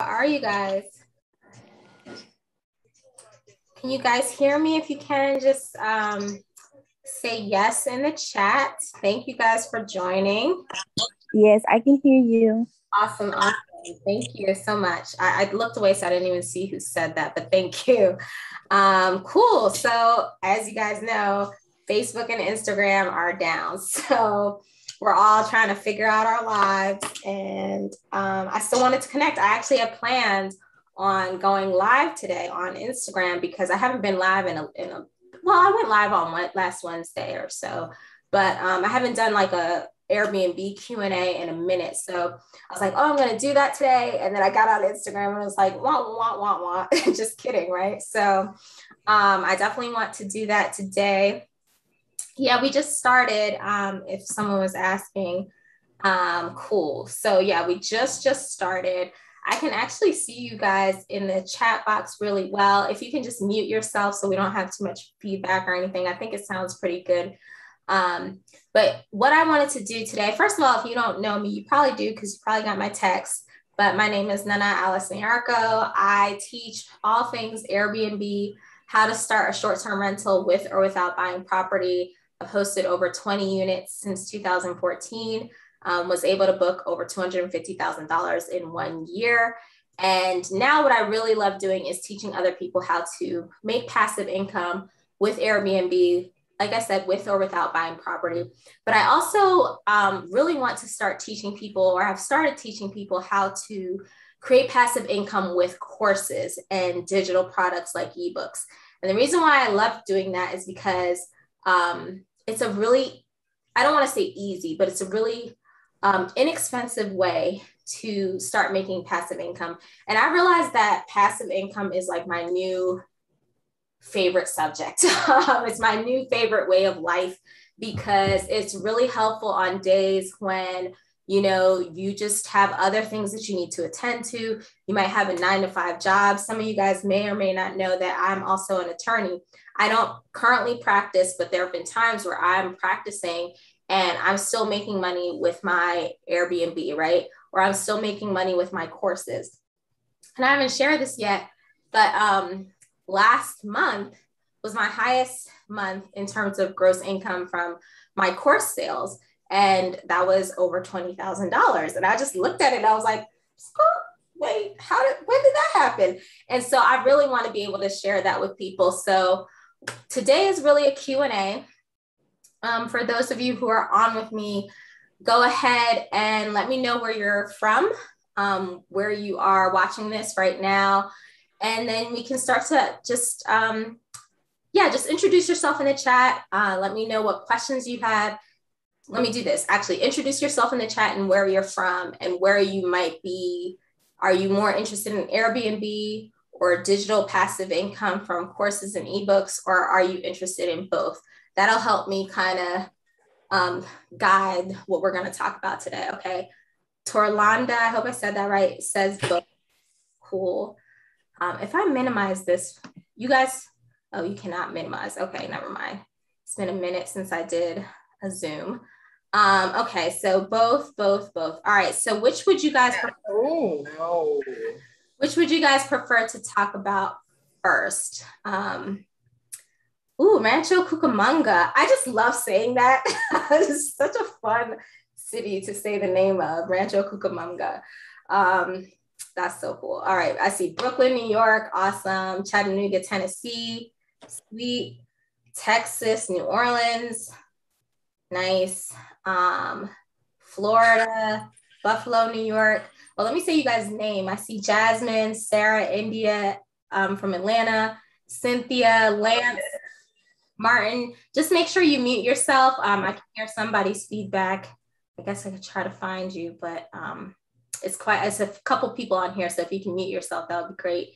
How are you guys? Can you guys hear me? If you can, just um, say yes in the chat. Thank you guys for joining. Yes, I can hear you. Awesome, awesome. Thank you so much. I, I, looked away, so I didn't even see who said that, but thank you. Um, cool. So, as you guys know, Facebook and Instagram are down. So, we're all trying to figure out our lives. And um, I still wanted to connect. I actually had plans on going live today on Instagram because I haven't been live in a, in a well, I went live on last Wednesday or so, but um, I haven't done like a Airbnb Q&A in a minute. So I was like, oh, I'm going to do that today. And then I got on Instagram and I was like, wah, wah, wah, wah. Just kidding, right? So um, I definitely want to do that today. Yeah, we just started. Um, if someone was asking, um, cool. So yeah, we just just started. I can actually see you guys in the chat box really well. If you can just mute yourself so we don't have too much feedback or anything, I think it sounds pretty good. Um, but what I wanted to do today, first of all, if you don't know me, you probably do because you probably got my text. But my name is Nana Alice Nyarko. I teach all things Airbnb, how to start a short term rental with or without buying property. I've hosted over 20 units since 2014 um, was able to book over $250,000 in one year. And now, what I really love doing is teaching other people how to make passive income with Airbnb, like I said, with or without buying property. But I also um, really want to start teaching people, or have started teaching people, how to create passive income with courses and digital products like ebooks. And the reason why I love doing that is because um, it's a really, I don't want to say easy, but it's a really um, inexpensive way to start making passive income. And I realized that passive income is like my new favorite subject. it's my new favorite way of life because it's really helpful on days when you know you just have other things that you need to attend to you might have a nine to five job some of you guys may or may not know that i'm also an attorney i don't currently practice but there have been times where i'm practicing and I'm still making money with my Airbnb, right? Or I'm still making money with my courses. And I haven't shared this yet, but um, last month was my highest month in terms of gross income from my course sales. And that was over $20,000. And I just looked at it and I was like, oh, wait, how did, when did that happen? And so I really want to be able to share that with people. So today is really a Q&A um, for those of you who are on with me, go ahead and let me know where you're from, um, where you are watching this right now. And then we can start to just, um, yeah, just introduce yourself in the chat. Uh, let me know what questions you have. Let me do this. Actually, introduce yourself in the chat and where you're from and where you might be. Are you more interested in Airbnb or digital passive income from courses and ebooks, or are you interested in both? that'll help me kind of um, guide what we're going to talk about today. Okay. Torlanda, I hope I said that right, says book. Cool. Um, if I minimize this, you guys, oh, you cannot minimize. Okay, never mind. It's been a minute since I did a Zoom. Um, okay, so both, both, both. All right, so which would you guys prefer? Oh, no. Which would you guys prefer to talk about first? Um, Ooh, Rancho Cucamonga. I just love saying that. it's such a fun city to say the name of, Rancho Cucamonga. Um, that's so cool. All right, I see Brooklyn, New York, awesome. Chattanooga, Tennessee, sweet. Texas, New Orleans, nice. Um, Florida, Buffalo, New York. Well, let me say you guys' name. I see Jasmine, Sarah, India um, from Atlanta, Cynthia, Lance, Martin, just make sure you mute yourself. Um, I can hear somebody's feedback. I guess I could try to find you, but um, it's quite, it's a couple people on here. So if you can mute yourself, that would be great.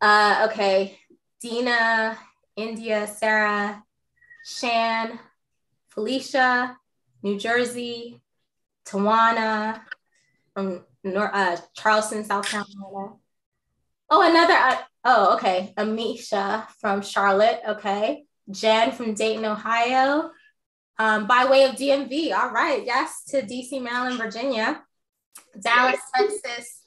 Uh, okay. Dina, India, Sarah, Shan, Felicia, New Jersey, Tawana from North, uh, Charleston, South Carolina. Oh, another, uh, oh, okay. Amisha from Charlotte. Okay. Jen from Dayton, Ohio, um, by way of DMV. All right, yes, to DC, Maryland, Virginia, Dallas, Texas,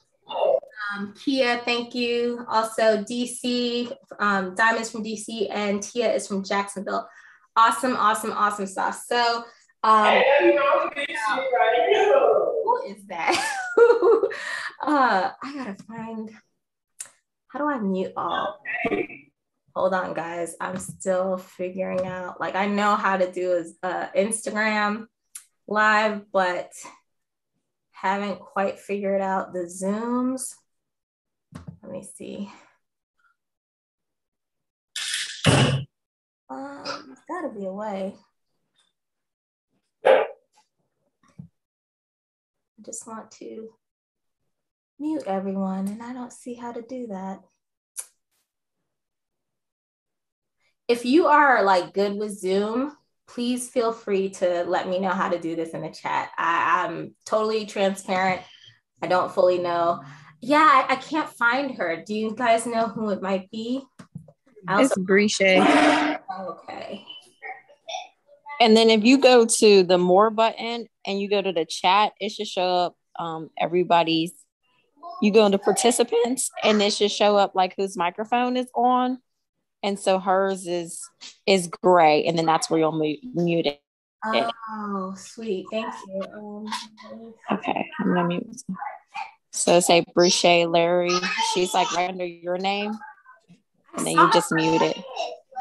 Um, Kia, thank you. Also, DC, um, Diamonds from DC, and Tia is from Jacksonville. Awesome, awesome, awesome stuff. So, um, who is that? uh, I gotta find. How do I mute all? Hold on, guys. I'm still figuring out. Like, I know how to do is uh, Instagram live, but haven't quite figured out the Zooms. Let me see. Um, there's gotta be a way. I just want to mute everyone and I don't see how to do that. If you are like good with Zoom, please feel free to let me know how to do this in the chat. I, am totally transparent. I don't fully know. Yeah, I, I, can't find her. Do you guys know who it might be? Also- it's Briche. Okay. And then if you go to the more button and you go to the chat, it should show up um, everybody's. You go into participants and it should show up like whose microphone is on. And so hers is is gray and then that's where you'll mute, mute it. Oh sweet. Thank you. Um, okay i'm gonna mute so say Briche Larry she's like right under your name. And then you just mute it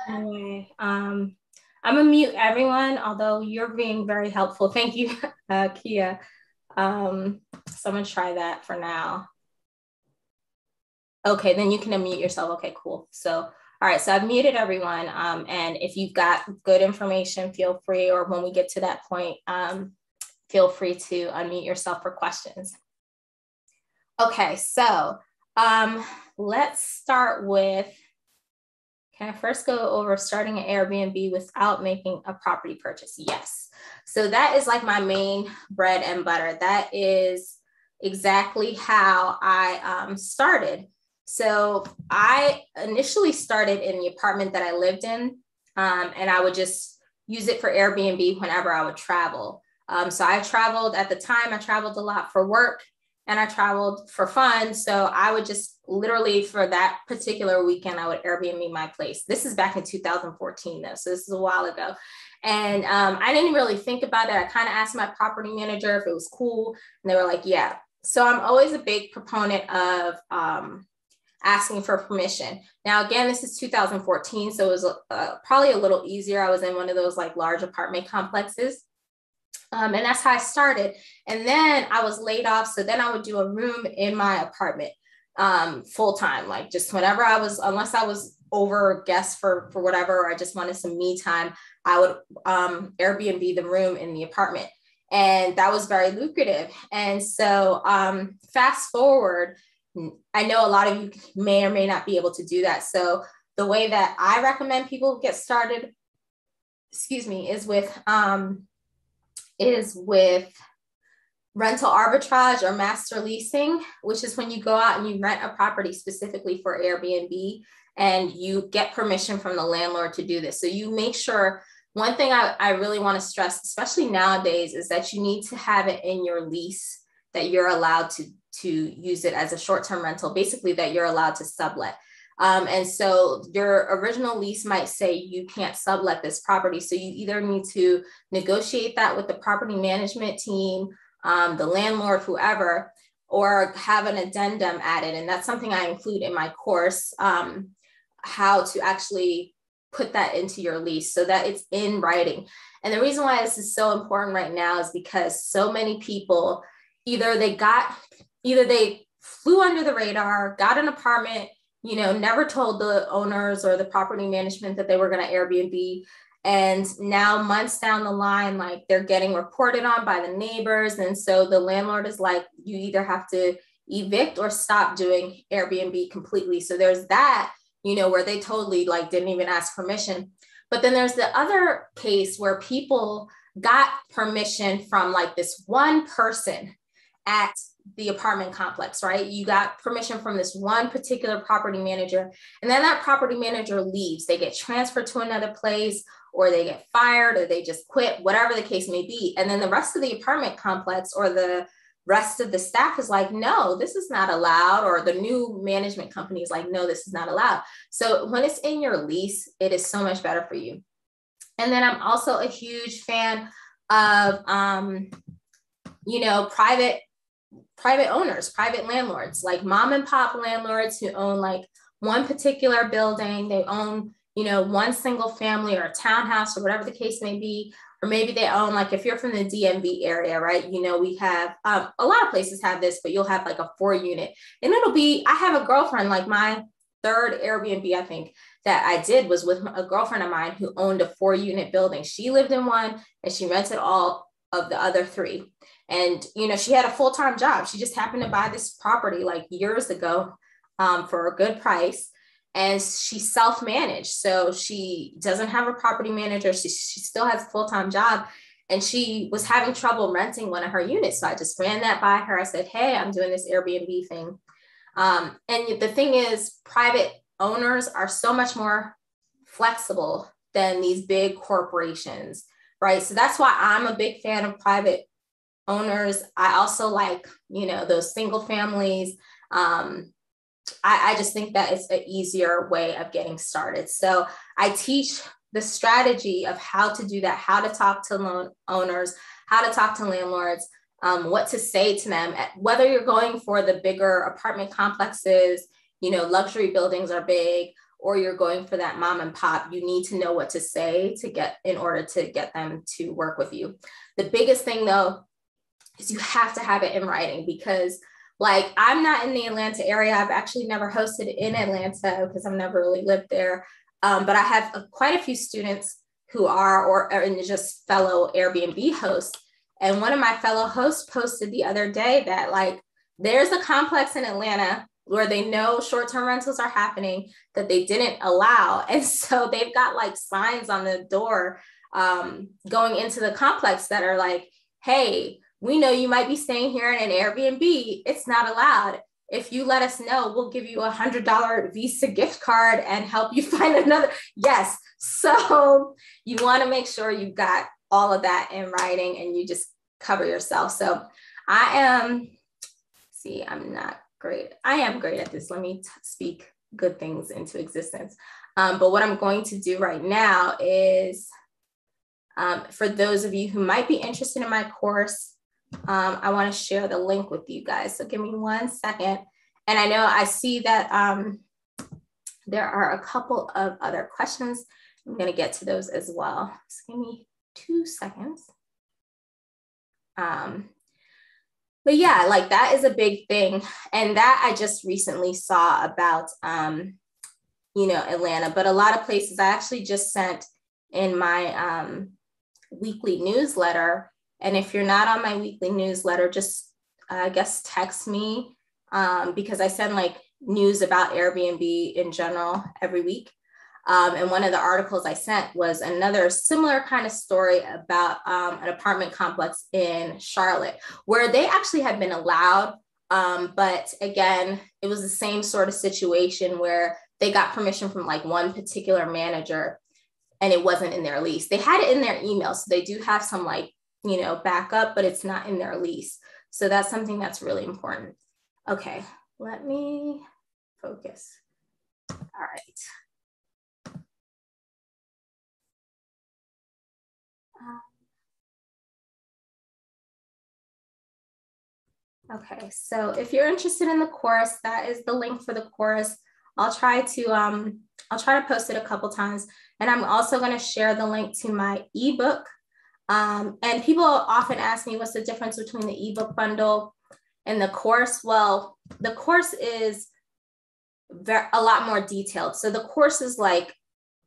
anyway um i'm gonna mute everyone although you're being very helpful thank you uh, kia um so i'm gonna try that for now okay then you can unmute yourself okay cool so all right, so I've muted everyone. Um, and if you've got good information, feel free, or when we get to that point, um, feel free to unmute yourself for questions. Okay, so um, let's start with, can I first go over starting an Airbnb without making a property purchase? Yes. So that is like my main bread and butter. That is exactly how I um, started. So I initially started in the apartment that I lived in, um, and I would just use it for Airbnb whenever I would travel. Um, so I traveled at the time, I traveled a lot for work and I traveled for fun. So I would just literally for that particular weekend, I would Airbnb my place. This is back in 2014, though. So this is a while ago. And um, I didn't really think about it. I kind of asked my property manager if it was cool. And they were like, yeah. So I'm always a big proponent of um, asking for permission. Now, again, this is 2014, so it was uh, probably a little easier. I was in one of those like large apartment complexes. Um, and that's how I started. And then I was laid off. So then I would do a room in my apartment um, full time, like just whenever I was, unless I was over guests for, for whatever, or I just wanted some me time, I would um, Airbnb the room in the apartment. And that was very lucrative. And so um, fast forward, I know a lot of you may or may not be able to do that. So the way that I recommend people get started, excuse me, is with um, is with rental arbitrage or master leasing, which is when you go out and you rent a property specifically for Airbnb and you get permission from the landlord to do this. So you make sure one thing I, I really want to stress, especially nowadays, is that you need to have it in your lease that you're allowed to to use it as a short-term rental, basically that you're allowed to sublet. Um, and so your original lease might say you can't sublet this property. So you either need to negotiate that with the property management team, um, the landlord, whoever, or have an addendum added. And that's something I include in my course, um, how to actually put that into your lease so that it's in writing. And the reason why this is so important right now is because so many people either they got either they flew under the radar, got an apartment, you know, never told the owners or the property management that they were going to Airbnb. And now, months down the line, like they're getting reported on by the neighbors. And so the landlord is like, you either have to evict or stop doing Airbnb completely. So there's that, you know, where they totally like didn't even ask permission. But then there's the other case where people got permission from like this one person at the apartment complex, right? You got permission from this one particular property manager, and then that property manager leaves. They get transferred to another place, or they get fired, or they just quit, whatever the case may be. And then the rest of the apartment complex or the rest of the staff is like, no, this is not allowed, or the new management company is like, no, this is not allowed. So when it's in your lease, it is so much better for you. And then I'm also a huge fan of, um, you know, private private owners, private landlords, like mom and pop landlords who own like one particular building. They own, you know, one single family or a townhouse or whatever the case may be. Or maybe they own, like, if you're from the DMV area, right? You know, we have um, a lot of places have this, but you'll have like a four unit. And it'll be, I have a girlfriend, like my third Airbnb, I think, that I did was with a girlfriend of mine who owned a four unit building. She lived in one and she rented all of the other three. And, you know, she had a full time job. She just happened to buy this property like years ago um, for a good price. And she self managed. So she doesn't have a property manager. She, she still has a full time job. And she was having trouble renting one of her units. So I just ran that by her. I said, Hey, I'm doing this Airbnb thing. Um, and the thing is, private owners are so much more flexible than these big corporations, right? So that's why I'm a big fan of private owners. I also like, you know, those single families. Um, I, I just think that it's an easier way of getting started. So I teach the strategy of how to do that, how to talk to loan owners, how to talk to landlords, um, what to say to them, whether you're going for the bigger apartment complexes, you know, luxury buildings are big, or you're going for that mom and pop, you need to know what to say to get in order to get them to work with you. The biggest thing though is you have to have it in writing because like I'm not in the Atlanta area. I've actually never hosted in Atlanta because I've never really lived there. Um, but I have a, quite a few students who are or, or just fellow Airbnb hosts. And one of my fellow hosts posted the other day that like there's a complex in Atlanta where they know short-term rentals are happening that they didn't allow. And so they've got like signs on the door um, going into the complex that are like, hey, we know you might be staying here in an Airbnb. It's not allowed. If you let us know, we'll give you a hundred dollar Visa gift card and help you find another. Yes. So you want to make sure you've got all of that in writing and you just cover yourself. So I am, see, I'm not great. I am great at this. Let me t- speak good things into existence. Um, but what I'm going to do right now is um, for those of you who might be interested in my course, um, I want to share the link with you guys. So give me one second. And I know I see that um, there are a couple of other questions. I'm going to get to those as well. So give me two seconds. Um, but yeah, like that is a big thing. And that I just recently saw about, um, you know, Atlanta, but a lot of places I actually just sent in my um, weekly newsletter and if you're not on my weekly newsletter, just uh, I guess text me um, because I send like news about Airbnb in general every week. Um, and one of the articles I sent was another similar kind of story about um, an apartment complex in Charlotte where they actually had been allowed. Um, but again, it was the same sort of situation where they got permission from like one particular manager and it wasn't in their lease. They had it in their email. So they do have some like you know, back up, but it's not in their lease. So that's something that's really important. Okay, let me focus. All right. Okay, so if you're interested in the course, that is the link for the course. I'll try to um, I'll try to post it a couple times, and I'm also going to share the link to my ebook um, and people often ask me what's the difference between the ebook bundle and the course. Well, the course is very, a lot more detailed. So the course is like,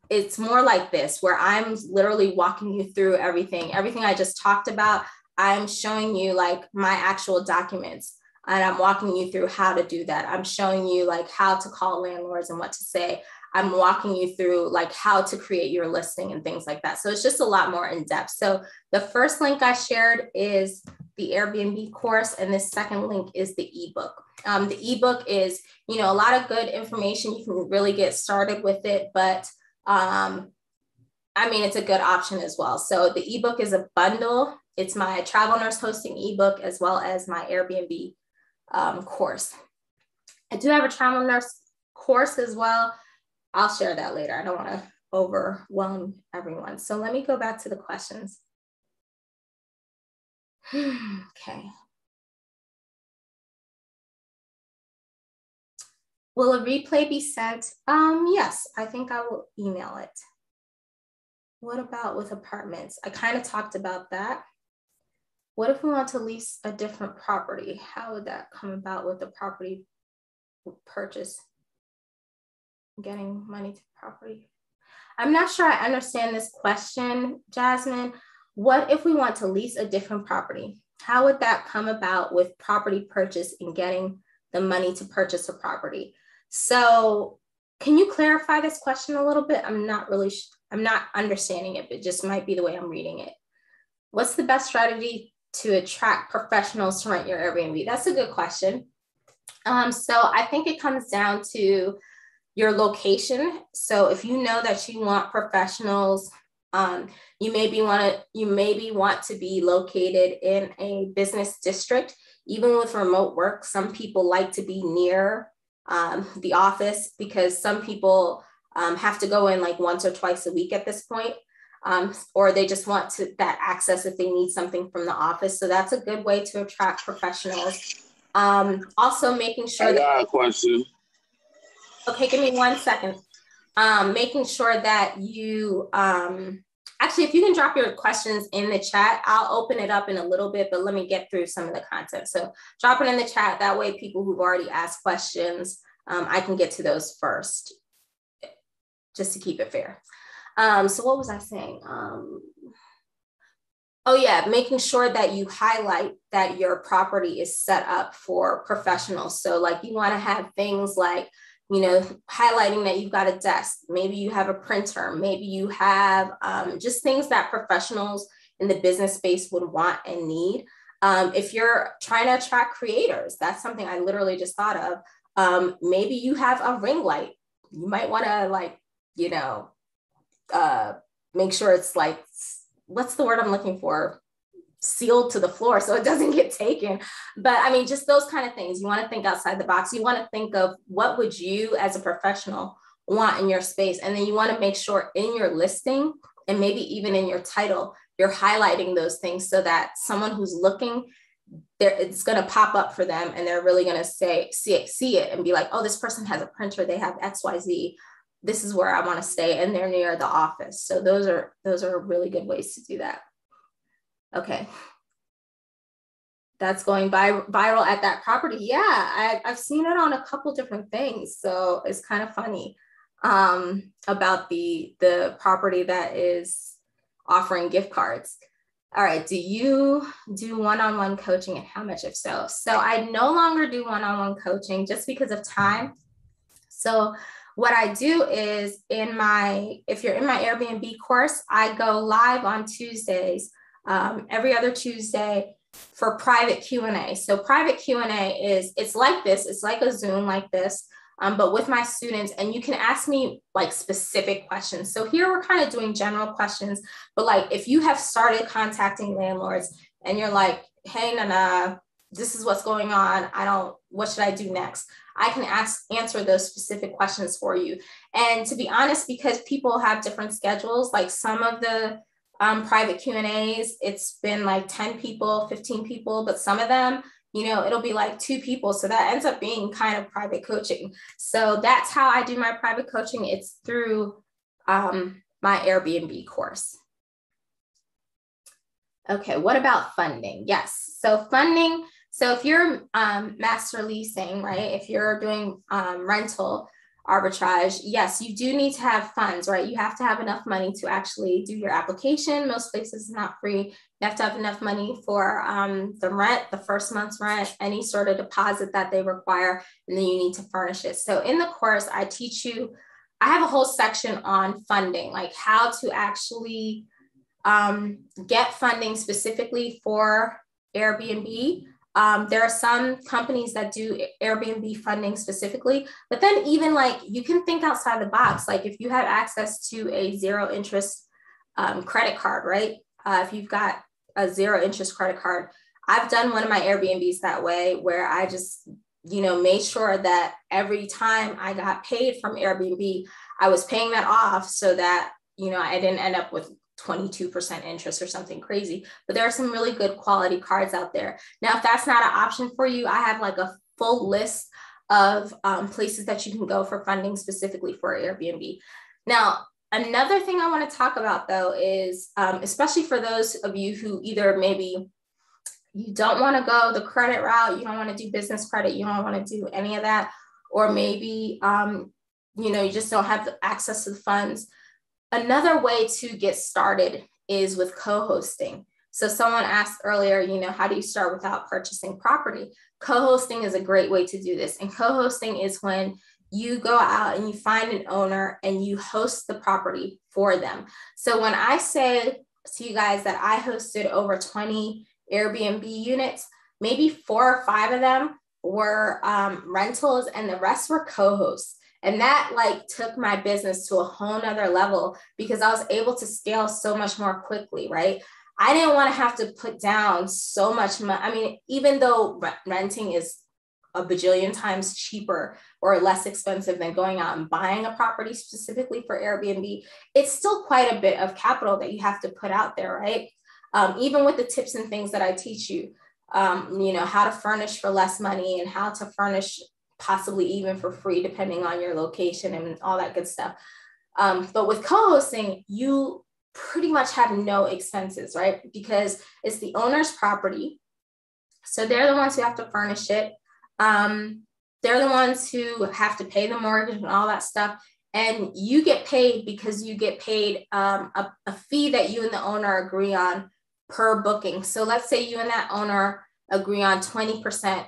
it's more like this, where I'm literally walking you through everything, everything I just talked about. I'm showing you like my actual documents and I'm walking you through how to do that. I'm showing you like how to call landlords and what to say. I'm walking you through like how to create your listing and things like that. So it's just a lot more in depth. So the first link I shared is the Airbnb course, and the second link is the ebook. Um, the ebook is, you know, a lot of good information. You can really get started with it, but um, I mean, it's a good option as well. So the ebook is a bundle it's my travel nurse hosting ebook as well as my Airbnb um, course. I do have a travel nurse course as well. I'll share that later. I don't want to overwhelm everyone. So let me go back to the questions. okay. Will a replay be sent? Um, yes, I think I will email it. What about with apartments? I kind of talked about that. What if we want to lease a different property? How would that come about with the property purchase? Getting money to property. I'm not sure I understand this question, Jasmine. What if we want to lease a different property? How would that come about with property purchase and getting the money to purchase a property? So, can you clarify this question a little bit? I'm not really, I'm not understanding it, but just might be the way I'm reading it. What's the best strategy to attract professionals to rent your Airbnb? That's a good question. Um, so I think it comes down to your location. So if you know that you want professionals, um, you maybe want to you maybe want to be located in a business district. Even with remote work, some people like to be near um, the office because some people um, have to go in like once or twice a week at this point um, or they just want to that access if they need something from the office. So that's a good way to attract professionals. Um, also making sure I that, a question. Okay, give me one second. Um, making sure that you um, actually, if you can drop your questions in the chat, I'll open it up in a little bit, but let me get through some of the content. So drop it in the chat. That way, people who've already asked questions, um, I can get to those first, just to keep it fair. Um, so what was I saying? Um, oh yeah, making sure that you highlight that your property is set up for professionals. So like you want to have things like, you know, highlighting that you've got a desk, maybe you have a printer, maybe you have um, just things that professionals in the business space would want and need. Um, if you're trying to attract creators, that's something I literally just thought of. Um, maybe you have a ring light. You might want to like, you know, uh, make sure it's like what's the word I'm looking for? Sealed to the floor so it doesn't get taken. But I mean, just those kind of things. You want to think outside the box. You want to think of what would you as a professional want in your space, and then you want to make sure in your listing and maybe even in your title you're highlighting those things so that someone who's looking there it's going to pop up for them and they're really going to say see it see it and be like oh this person has a printer they have xyz this is where I want to stay and they're near the office. So those are those are really good ways to do that. Okay. That's going by viral at that property. Yeah, I, I've seen it on a couple different things. So it's kind of funny um, about the the property that is offering gift cards. All right, do you do one-on-one coaching and how much if so? So I no longer do one-on-one coaching just because of time. So what I do is in my, if you're in my Airbnb course, I go live on Tuesdays, um, every other Tuesday for private Q&A. So private Q&A is, it's like this, it's like a Zoom like this, um, but with my students and you can ask me like specific questions. So here we're kind of doing general questions, but like if you have started contacting landlords and you're like, hey, Nana, this is what's going on. I don't, what should I do next? I can ask, answer those specific questions for you. And to be honest, because people have different schedules, like some of the um, private Q and A's, it's been like 10 people, 15 people, but some of them, you know, it'll be like two people. So that ends up being kind of private coaching. So that's how I do my private coaching. It's through um, my Airbnb course. Okay, what about funding? Yes, so funding, so if you're um, master leasing, right, if you're doing um, rental arbitrage, yes, you do need to have funds, right? You have to have enough money to actually do your application. Most places is not free. You have to have enough money for um, the rent, the first month's rent, any sort of deposit that they require, and then you need to furnish it. So in the course, I teach you, I have a whole section on funding, like how to actually um, get funding specifically for Airbnb um, there are some companies that do Airbnb funding specifically, but then even like you can think outside the box. Like if you have access to a zero interest um, credit card, right? Uh, if you've got a zero interest credit card. I've done one of my Airbnbs that way where I just, you know, made sure that every time I got paid from Airbnb, I was paying that off so that, you know, I didn't end up with 22% interest or something crazy. But there are some really good quality cards out there. Now, if that's not an option for you, I have like a full list of um, places that you can go for funding specifically for Airbnb. Now, another thing I want to talk about though is, um, especially for those of you who either maybe you don't want to go the credit route, you don't want to do business credit, you don't want to do any of that, or maybe um, you know you just don't have access to the funds. Another way to get started is with co-hosting. So someone asked earlier, you know, how do you start without purchasing property? Co-hosting is a great way to do this. And co-hosting is when you go out and you find an owner and you host the property for them. So when I say to you guys that I hosted over 20 Airbnb units, maybe four or five of them were um, rentals and the rest were co-hosts. And that like took my business to a whole nother level because I was able to scale so much more quickly, right? I didn't want to have to put down so much money. I mean, even though renting is a bajillion times cheaper or less expensive than going out and buying a property specifically for Airbnb, it's still quite a bit of capital that you have to put out there, right? Um, even with the tips and things that I teach you, um, you know, how to furnish for less money and how to furnish possibly even for free, depending on your location and all that good stuff. Um, but with co-hosting, you pretty much have no expenses, right? Because it's the owner's property. So they're the ones who have to furnish it. Um, they're the ones who have to pay the mortgage and all that stuff. And you get paid because you get paid um, a, a fee that you and the owner agree on per booking. So let's say you and that owner agree on 20%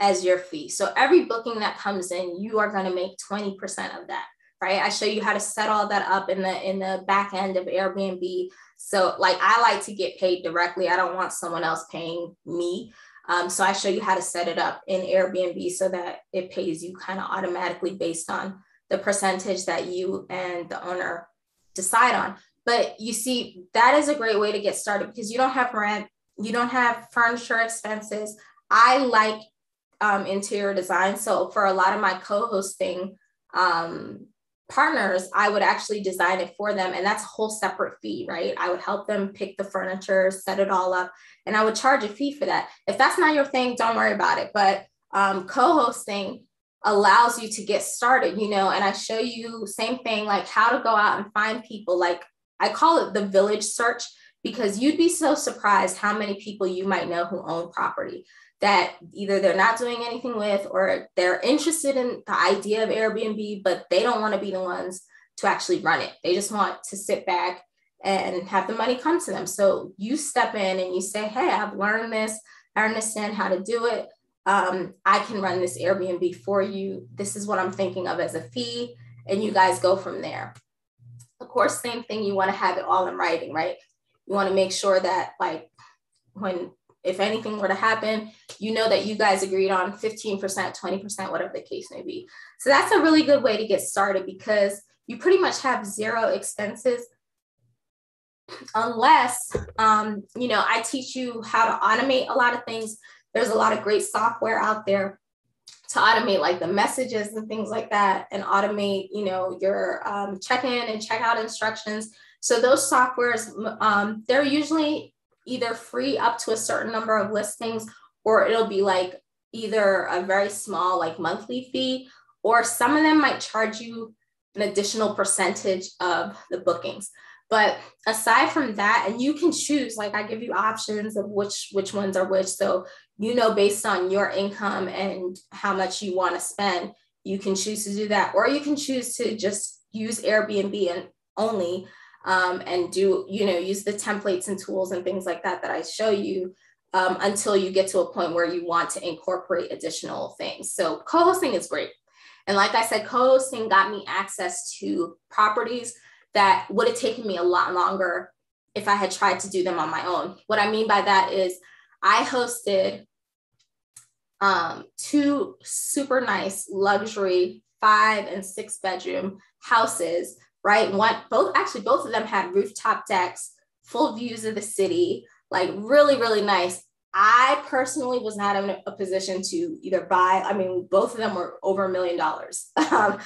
as your fee. So every booking that comes in, you are going to make 20% of that, right? I show you how to set all that up in the in the back end of Airbnb. So like I like to get paid directly. I don't want someone else paying me. Um, so I show you how to set it up in Airbnb so that it pays you kind of automatically based on the percentage that you and the owner decide on. But you see, that is a great way to get started because you don't have rent, you don't have furniture expenses. I like um, interior design. So for a lot of my co-hosting um, partners, I would actually design it for them. And that's a whole separate fee, right? I would help them pick the furniture, set it all up, and I would charge a fee for that. If that's not your thing, don't worry about it. But um, co-hosting allows you to get started, you know, and I show you same thing, like how to go out and find people. Like I call it the village search because you'd be so surprised how many people you might know who own property that either they're not doing anything with or they're interested in the idea of Airbnb, but they don't want to be the ones to actually run it. They just want to sit back and have the money come to them. So you step in and you say, Hey, I've learned this. I understand how to do it. Um, I can run this Airbnb for you. This is what I'm thinking of as a fee. And you guys go from there. Of course, same thing, you want to have it all in writing, right? You want to make sure that, like, when if anything were to happen, you know that you guys agreed on 15%, 20%, whatever the case may be. So that's a really good way to get started because you pretty much have zero expenses unless, um, you know, I teach you how to automate a lot of things. There's a lot of great software out there to automate like the messages and things like that and automate, you know, your um, check-in and check-out instructions. So those softwares, um, they're usually either free up to a certain number of listings or it'll be like either a very small like monthly fee or some of them might charge you an additional percentage of the bookings. But aside from that and you can choose like i give you options of which which ones are which. So you know based on your income and how much you want to spend you can choose to do that or you can choose to just use airbnb and only um, and do, you know, use the templates and tools and things like that that I show you um, until you get to a point where you want to incorporate additional things. So co-hosting is great. And like I said, co-hosting got me access to properties that would have taken me a lot longer if I had tried to do them on my own. What I mean by that is I hosted um, two super nice luxury five and six bedroom houses right? One, both actually, both of them had rooftop decks, full views of the city. like really, really nice. I personally was not in a position to either buy, I mean, both of them were over a million dollars. Um,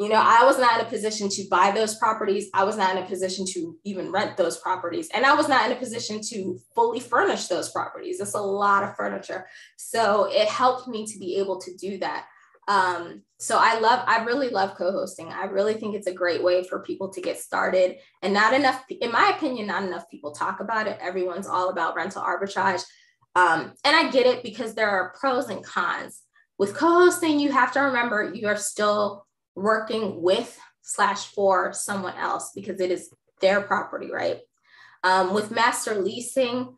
you know, I was not in a position to buy those properties. I was not in a position to even rent those properties. And I was not in a position to fully furnish those properties. It's a lot of furniture. So it helped me to be able to do that. Um, so I love, I really love co-hosting. I really think it's a great way for people to get started. And not enough, in my opinion, not enough people talk about it. Everyone's all about rental arbitrage. Um, and I get it because there are pros and cons. With co-hosting, you have to remember you are still working with slash for someone else because it is their property, right? Um, with master leasing,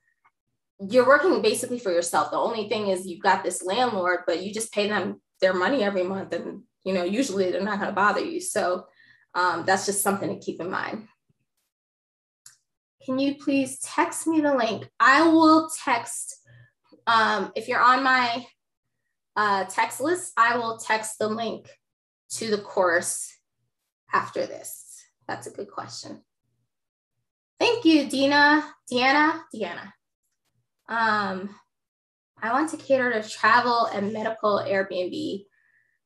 you're working basically for yourself. The only thing is you've got this landlord, but you just pay them their money every month, and you know usually they're not going to bother you. So um, that's just something to keep in mind. Can you please text me the link? I will text. Um, if you're on my uh, text list, I will text the link to the course after this? That's a good question. Thank you, Dina, Deanna, Deanna. Um, I want to cater to travel and medical Airbnb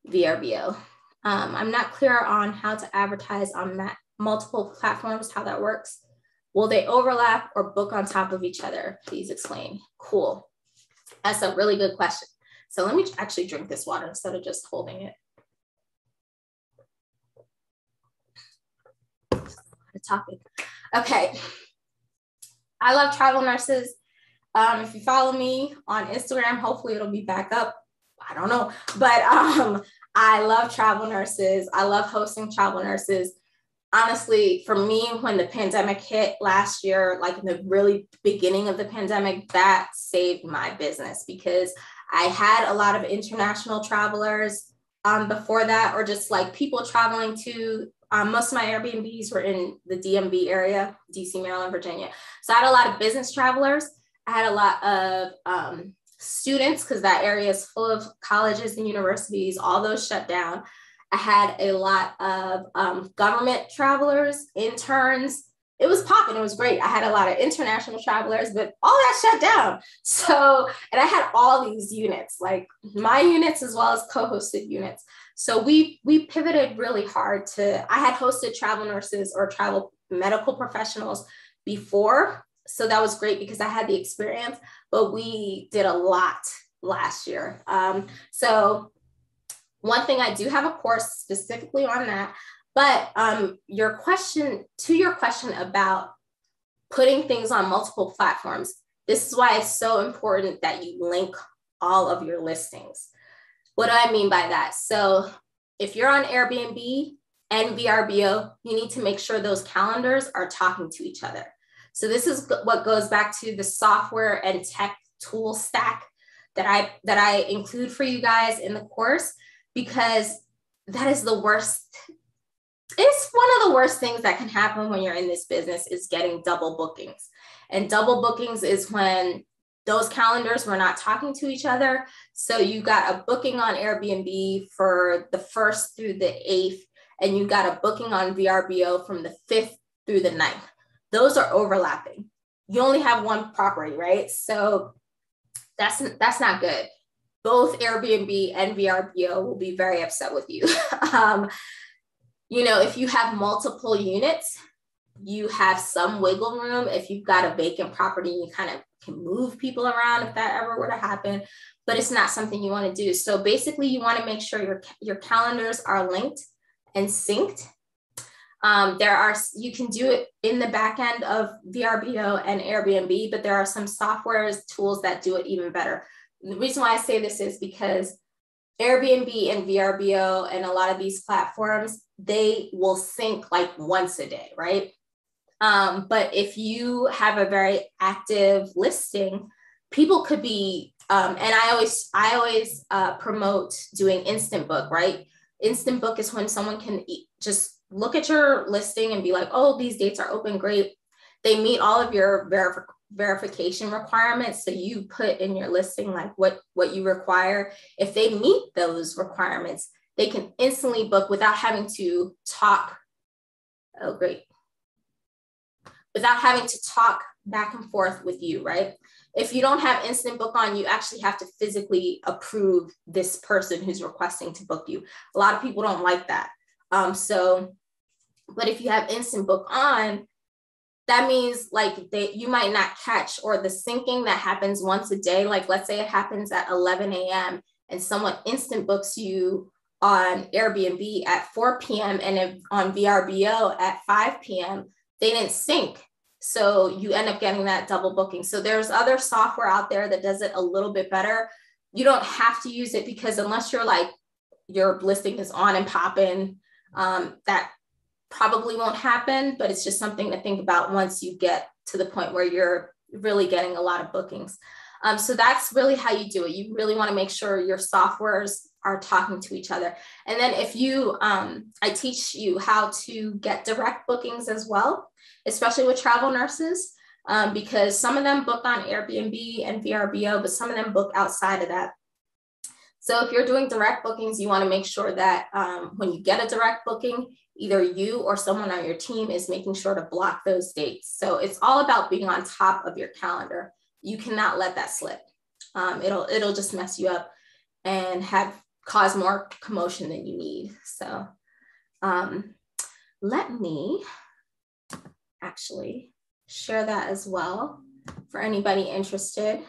VRBO. Um, I'm not clear on how to advertise on multiple platforms, how that works. Will they overlap or book on top of each other? Please explain. Cool. That's a really good question. So let me actually drink this water instead of just holding it. topic. Okay. I love travel nurses. Um, if you follow me on Instagram, hopefully it'll be back up. I don't know, but um, I love travel nurses. I love hosting travel nurses. Honestly, for me, when the pandemic hit last year, like in the really beginning of the pandemic, that saved my business because I had a lot of international travelers um, before that, or just like people traveling to um, most of my Airbnbs were in the DMV area, DC, Maryland, Virginia. So I had a lot of business travelers. I had a lot of um, students because that area is full of colleges and universities, all those shut down. I had a lot of um, government travelers, interns. It was popping. It was great. I had a lot of international travelers, but all that shut down. So, and I had all these units, like my units as well as co-hosted units. So we we pivoted really hard to I had hosted travel nurses or travel medical professionals before. So that was great because I had the experience, but we did a lot last year. Um, so one thing I do have a course specifically on that, but um, your question to your question about putting things on multiple platforms, this is why it's so important that you link all of your listings. What do I mean by that? So if you're on Airbnb and VRBO, you need to make sure those calendars are talking to each other. So this is what goes back to the software and tech tool stack that I that I include for you guys in the course because that is the worst it's one of the worst things that can happen when you're in this business is getting double bookings. And double bookings is when those calendars were not talking to each other. So you got a booking on Airbnb for the first through the eighth, and you got a booking on VRBO from the fifth through the ninth. Those are overlapping. You only have one property, right? So that's that's not good. Both Airbnb and VRBO will be very upset with you. um, you know, if you have multiple units, you have some wiggle room. If you've got a vacant property, you kind of can move people around if that ever were to happen, but it's not something you want to do. So basically, you want to make sure your, your calendars are linked and synced. Um, there are, you can do it in the back end of VRBO and Airbnb, but there are some softwares, tools that do it even better. The reason why I say this is because Airbnb and VRBO and a lot of these platforms, they will sync like once a day, right? Um, but if you have a very active listing, people could be, um, and I always, I always uh, promote doing instant book, right? Instant book is when someone can just look at your listing and be like, oh, these dates are open, great. They meet all of your verif- verification requirements. So you put in your listing like what, what you require. If they meet those requirements, they can instantly book without having to talk. Oh, great without having to talk back and forth with you, right? If you don't have instant book on, you actually have to physically approve this person who's requesting to book you. A lot of people don't like that. Um, so, but if you have instant book on, that means like they you might not catch or the syncing that happens once a day. Like let's say it happens at 11 a.m. and someone instant books you on Airbnb at 4 p.m. and on VRBO at 5 p.m. They didn't sync. So you end up getting that double booking. So there's other software out there that does it a little bit better. You don't have to use it because unless you're like your listing is on and popping, um, that probably won't happen, but it's just something to think about once you get to the point where you're really getting a lot of bookings. Um, so that's really how you do it. You really want to make sure your softwares are talking to each other. And then if you, um, I teach you how to get direct bookings as well, especially with travel nurses, um, because some of them book on Airbnb and VRBO, but some of them book outside of that. So if you're doing direct bookings, you want to make sure that um, when you get a direct booking, either you or someone on your team is making sure to block those dates. So it's all about being on top of your calendar. You cannot let that slip. Um, it'll it'll just mess you up and have cause more commotion than you need. So um, let me actually share that as well for anybody interested.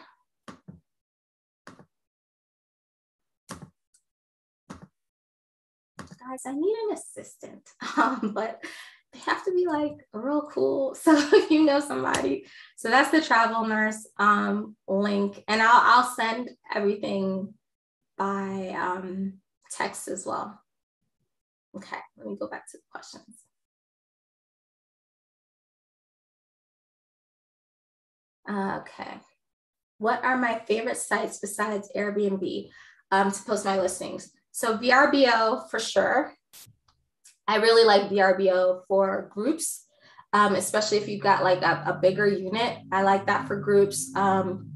Guys, I need an assistant, um, but they have to be like real cool. So if you know somebody, so that's the travel nurse um, link, and I'll I'll send everything by um, text as well. Okay, let me go back to the questions. Okay. What are my favorite sites besides Airbnb um, to post my listings? So VRBO for sure. I really like VRBO for groups, um, especially if you've got like a, a, bigger unit. I like that for groups. Um,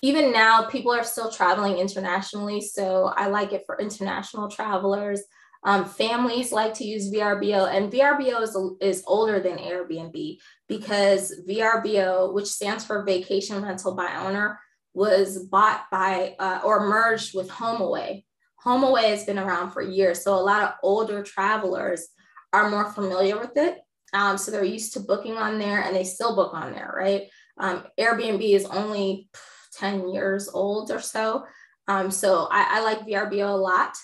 even now, people are still traveling internationally. So I like it for international travelers. Um, families like to use VRBO, and VRBO is, is older than Airbnb because VRBO, which stands for Vacation Rental by Owner, was bought by uh, or merged with HomeAway. HomeAway has been around for years, so a lot of older travelers are more familiar with it. Um, so they're used to booking on there and they still book on there, right? Um, Airbnb is only 10 years old or so. Um, so I, I like VRBO a lot.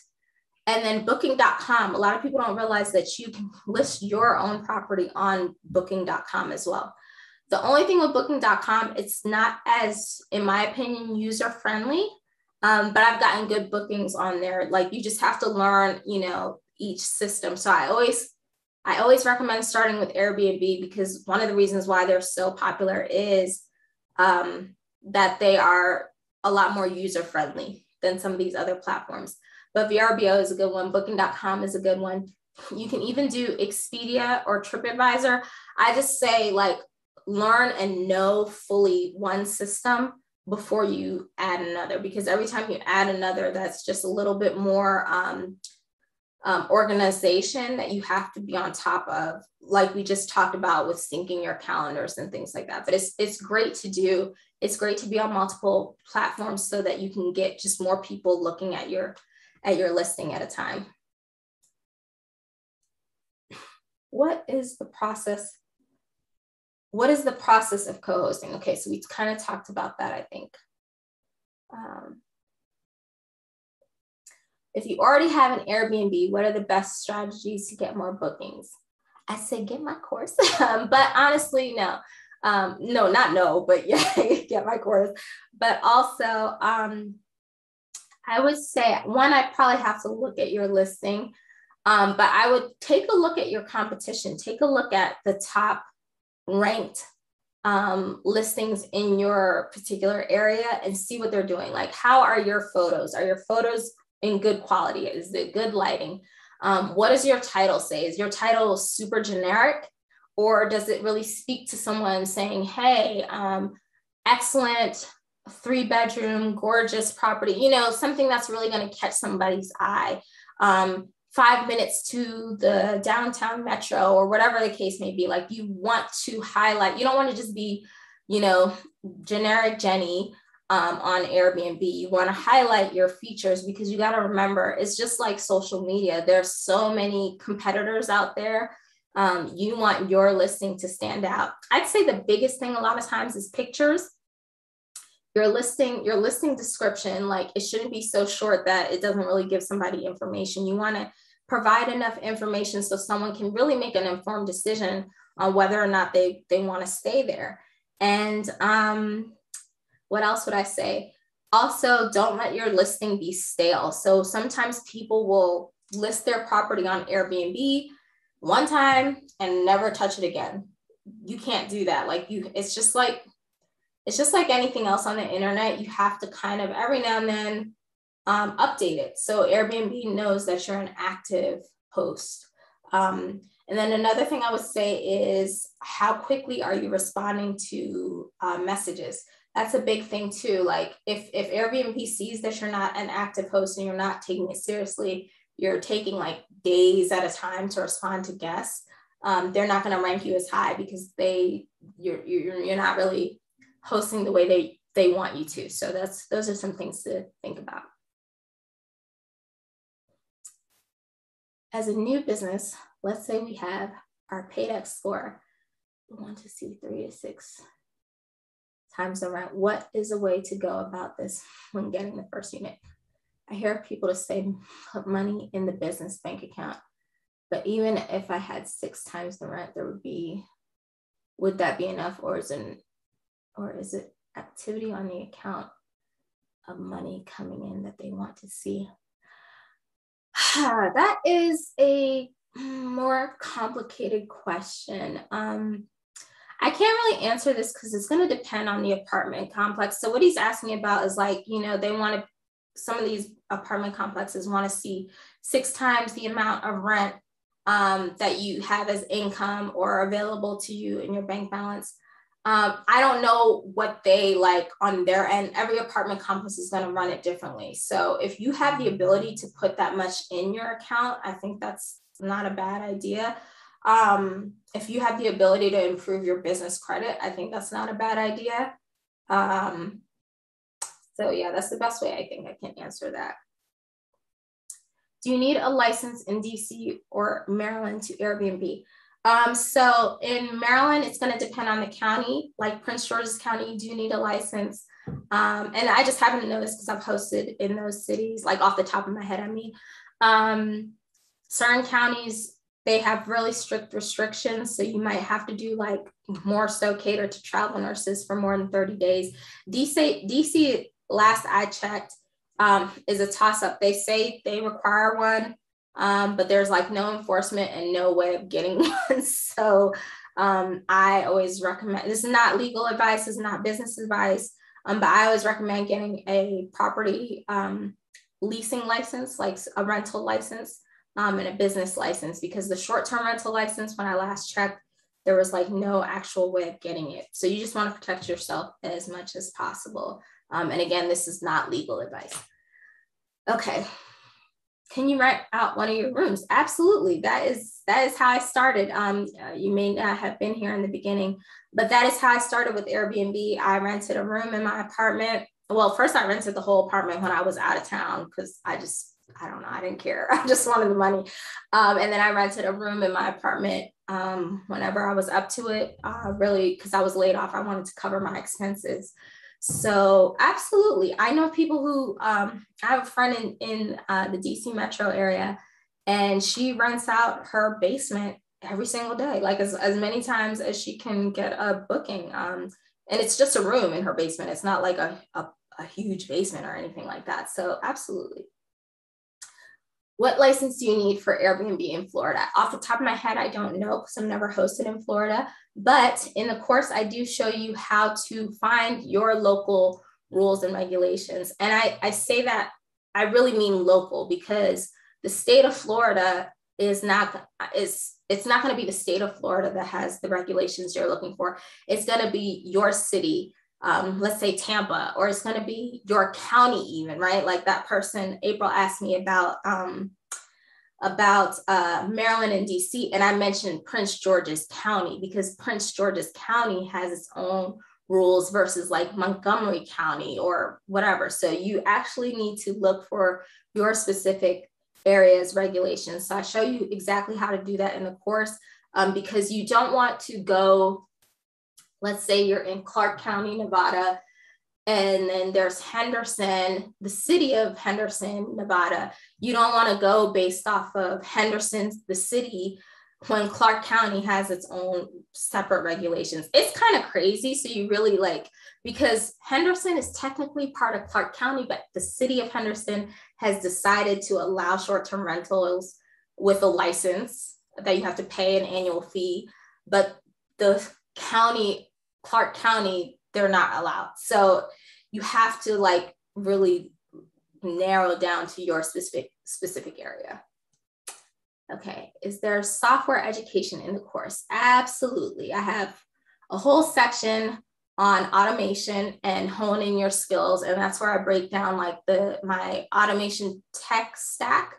And then booking.com, a lot of people don't realize that you can list your own property on booking.com as well. The only thing with booking.com, it's not as, in my opinion, user friendly um, but I've gotten good bookings on there. Like you just have to learn, you know, each system. So I always, I always recommend starting with Airbnb because one of the reasons why they're so popular is um, that they are a lot more user friendly than some of these other platforms. But VRBO is a good one. Booking.com is a good one. You can even do Expedia or TripAdvisor. I just say like learn and know fully one system before you add another because every time you add another that's just a little bit more um, um, organization that you have to be on top of like we just talked about with syncing your calendars and things like that. But it's it's great to do. It's great to be on multiple platforms so that you can get just more people looking at your at your listing at a time. What is the process what is the process of co-hosting? Okay, so we kind of talked about that, I think. Um, if you already have an Airbnb, what are the best strategies to get more bookings? I say get my course, um, but honestly, no. Um, no, not no, but yeah, get my course. But also, um, I would say one, I probably have to look at your listing, um, but I would take a look at your competition. Take a look at the top ranked um, listings in your particular area and see what they're doing. Like, how are your photos? Are your photos in good quality? Is it good lighting? Um, what does your title say? Is your title super generic? Or does it really speak to someone saying, hey, um, excellent three bedroom, gorgeous property, you know, something that's really going to catch somebody's eye. Um, five minutes to the downtown metro or whatever the case may be like you want to highlight you don't want to just be you know, generic Jenny um, on Airbnb. You want to highlight your features because you got to remember it's just like social media. There's so many competitors out there. Um, you want your listing to stand out. I'd say the biggest thing a lot of times is pictures. Your listing, your listing description, like it shouldn't be so short that it doesn't really give somebody information. You want to provide enough information so someone can really make an informed decision on whether or not they they want to stay there. And um, what else would I say? Also, don't let your listing be stale. So sometimes people will list their property on Airbnb one time and never touch it again. You can't do that. Like you, it's just like it's just like anything else on the internet. You have to kind of every now and then um, update it. So Airbnb knows that you're an active host. Um, and then another thing I would say is how quickly are you responding to uh, messages? That's a big thing too. Like if if Airbnb sees that you're not an active host and you're not taking it seriously, you're taking like days at a time to respond to guests. Um, they're not going to rank you as high because they you're, you're you're not really hosting the way they they want you to. So that's those are some things to think about. As a new business, let's say we have our paydex score, one to see three to six times the rent. What is a way to go about this when getting the first unit? I hear people to say put money in the business bank account. But even if I had six times the rent, there would be, would that be enough? Or is it, or is it activity on the account of money coming in that they want to see? that is a more complicated question. Um, I can't really answer this because it's going to depend on the apartment complex. So what he's asking about is like, you know, they want to, some of these apartment complexes want to see six times the amount of rent um, that you have as income or available to you in your bank balance. Um, I don't know what they like on their end. Every apartment complex is going to run it differently. So if you have the ability to put that much in your account, I think that's not a bad idea. Um, if you have the ability to improve your business credit, I think that's not a bad idea. Um, so yeah, that's the best way I think I can answer that. Do you need a license in DC or Maryland to Airbnb? Um, so in Maryland, it's going to depend on the county. Like Prince George's County, you do need a license. Um, and I just know this because I've hosted in those cities, like off the top of my head, I mean. Um, certain counties they have really strict restrictions so you might have to do like more so cater to travel nurses for more than 30 days dc dc last i checked um, is a toss up they say they require one um, but there's like no enforcement and no way of getting one so um, i always recommend this is not legal advice this is not business advice um, but i always recommend getting a property um, leasing license like a rental license um, and a business license because the short-term rental license, when I last checked, there was like no actual way of getting it. So you just want to protect yourself as much as possible. Um, and again, this is not legal advice. Okay. Can you rent out one of your rooms? Absolutely. That is that is how I started. Um, uh, you may not have been here in the beginning, but that is how I started with Airbnb. I rented a room in my apartment. Well, first I rented the whole apartment when I was out of town because I just I don't know. I didn't care. I just wanted the money. Um, and then I rented a room in my apartment um, whenever I was up to it, uh, really, because I was laid off. I wanted to cover my expenses. So, absolutely. I know people who, um, I have a friend in, in uh, the DC metro area, and she rents out her basement every single day, like as, as many times as she can get a booking. Um, and it's just a room in her basement. It's not like a, a, a huge basement or anything like that. So, absolutely. What license do you need for Airbnb in Florida? Off the top of my head, I don't know because I've never hosted in Florida. But in the course, I do show you how to find your local rules and regulations. And I, I say that I really mean local because the state of Florida is not is it's not going to be the state of Florida that has the regulations you're looking for. It's going to be your city um, let's say Tampa, or it's going to be your county, even right? Like that person, April asked me about um, about uh, Maryland and DC, and I mentioned Prince George's County because Prince George's County has its own rules versus like Montgomery County or whatever. So you actually need to look for your specific areas regulations. So I show you exactly how to do that in the course um, because you don't want to go, let's say you're in Clark County, Nevada, and then there's Henderson, the city of Henderson, Nevada. You don't want to go based off of Henderson's, the city, when Clark County has its own separate regulations. It's kind of crazy. So you really like, because Henderson is technically part of Clark County, but the city of Henderson has decided to allow short term rentals with a license that you have to pay an annual fee. But the county, Clark County, they're not allowed. So you have to like really narrow down to your specific specific area. Okay, is there software education in the course? Absolutely. I have a whole section on automation and honing your skills. And that's where I break down like the my automation tech stack.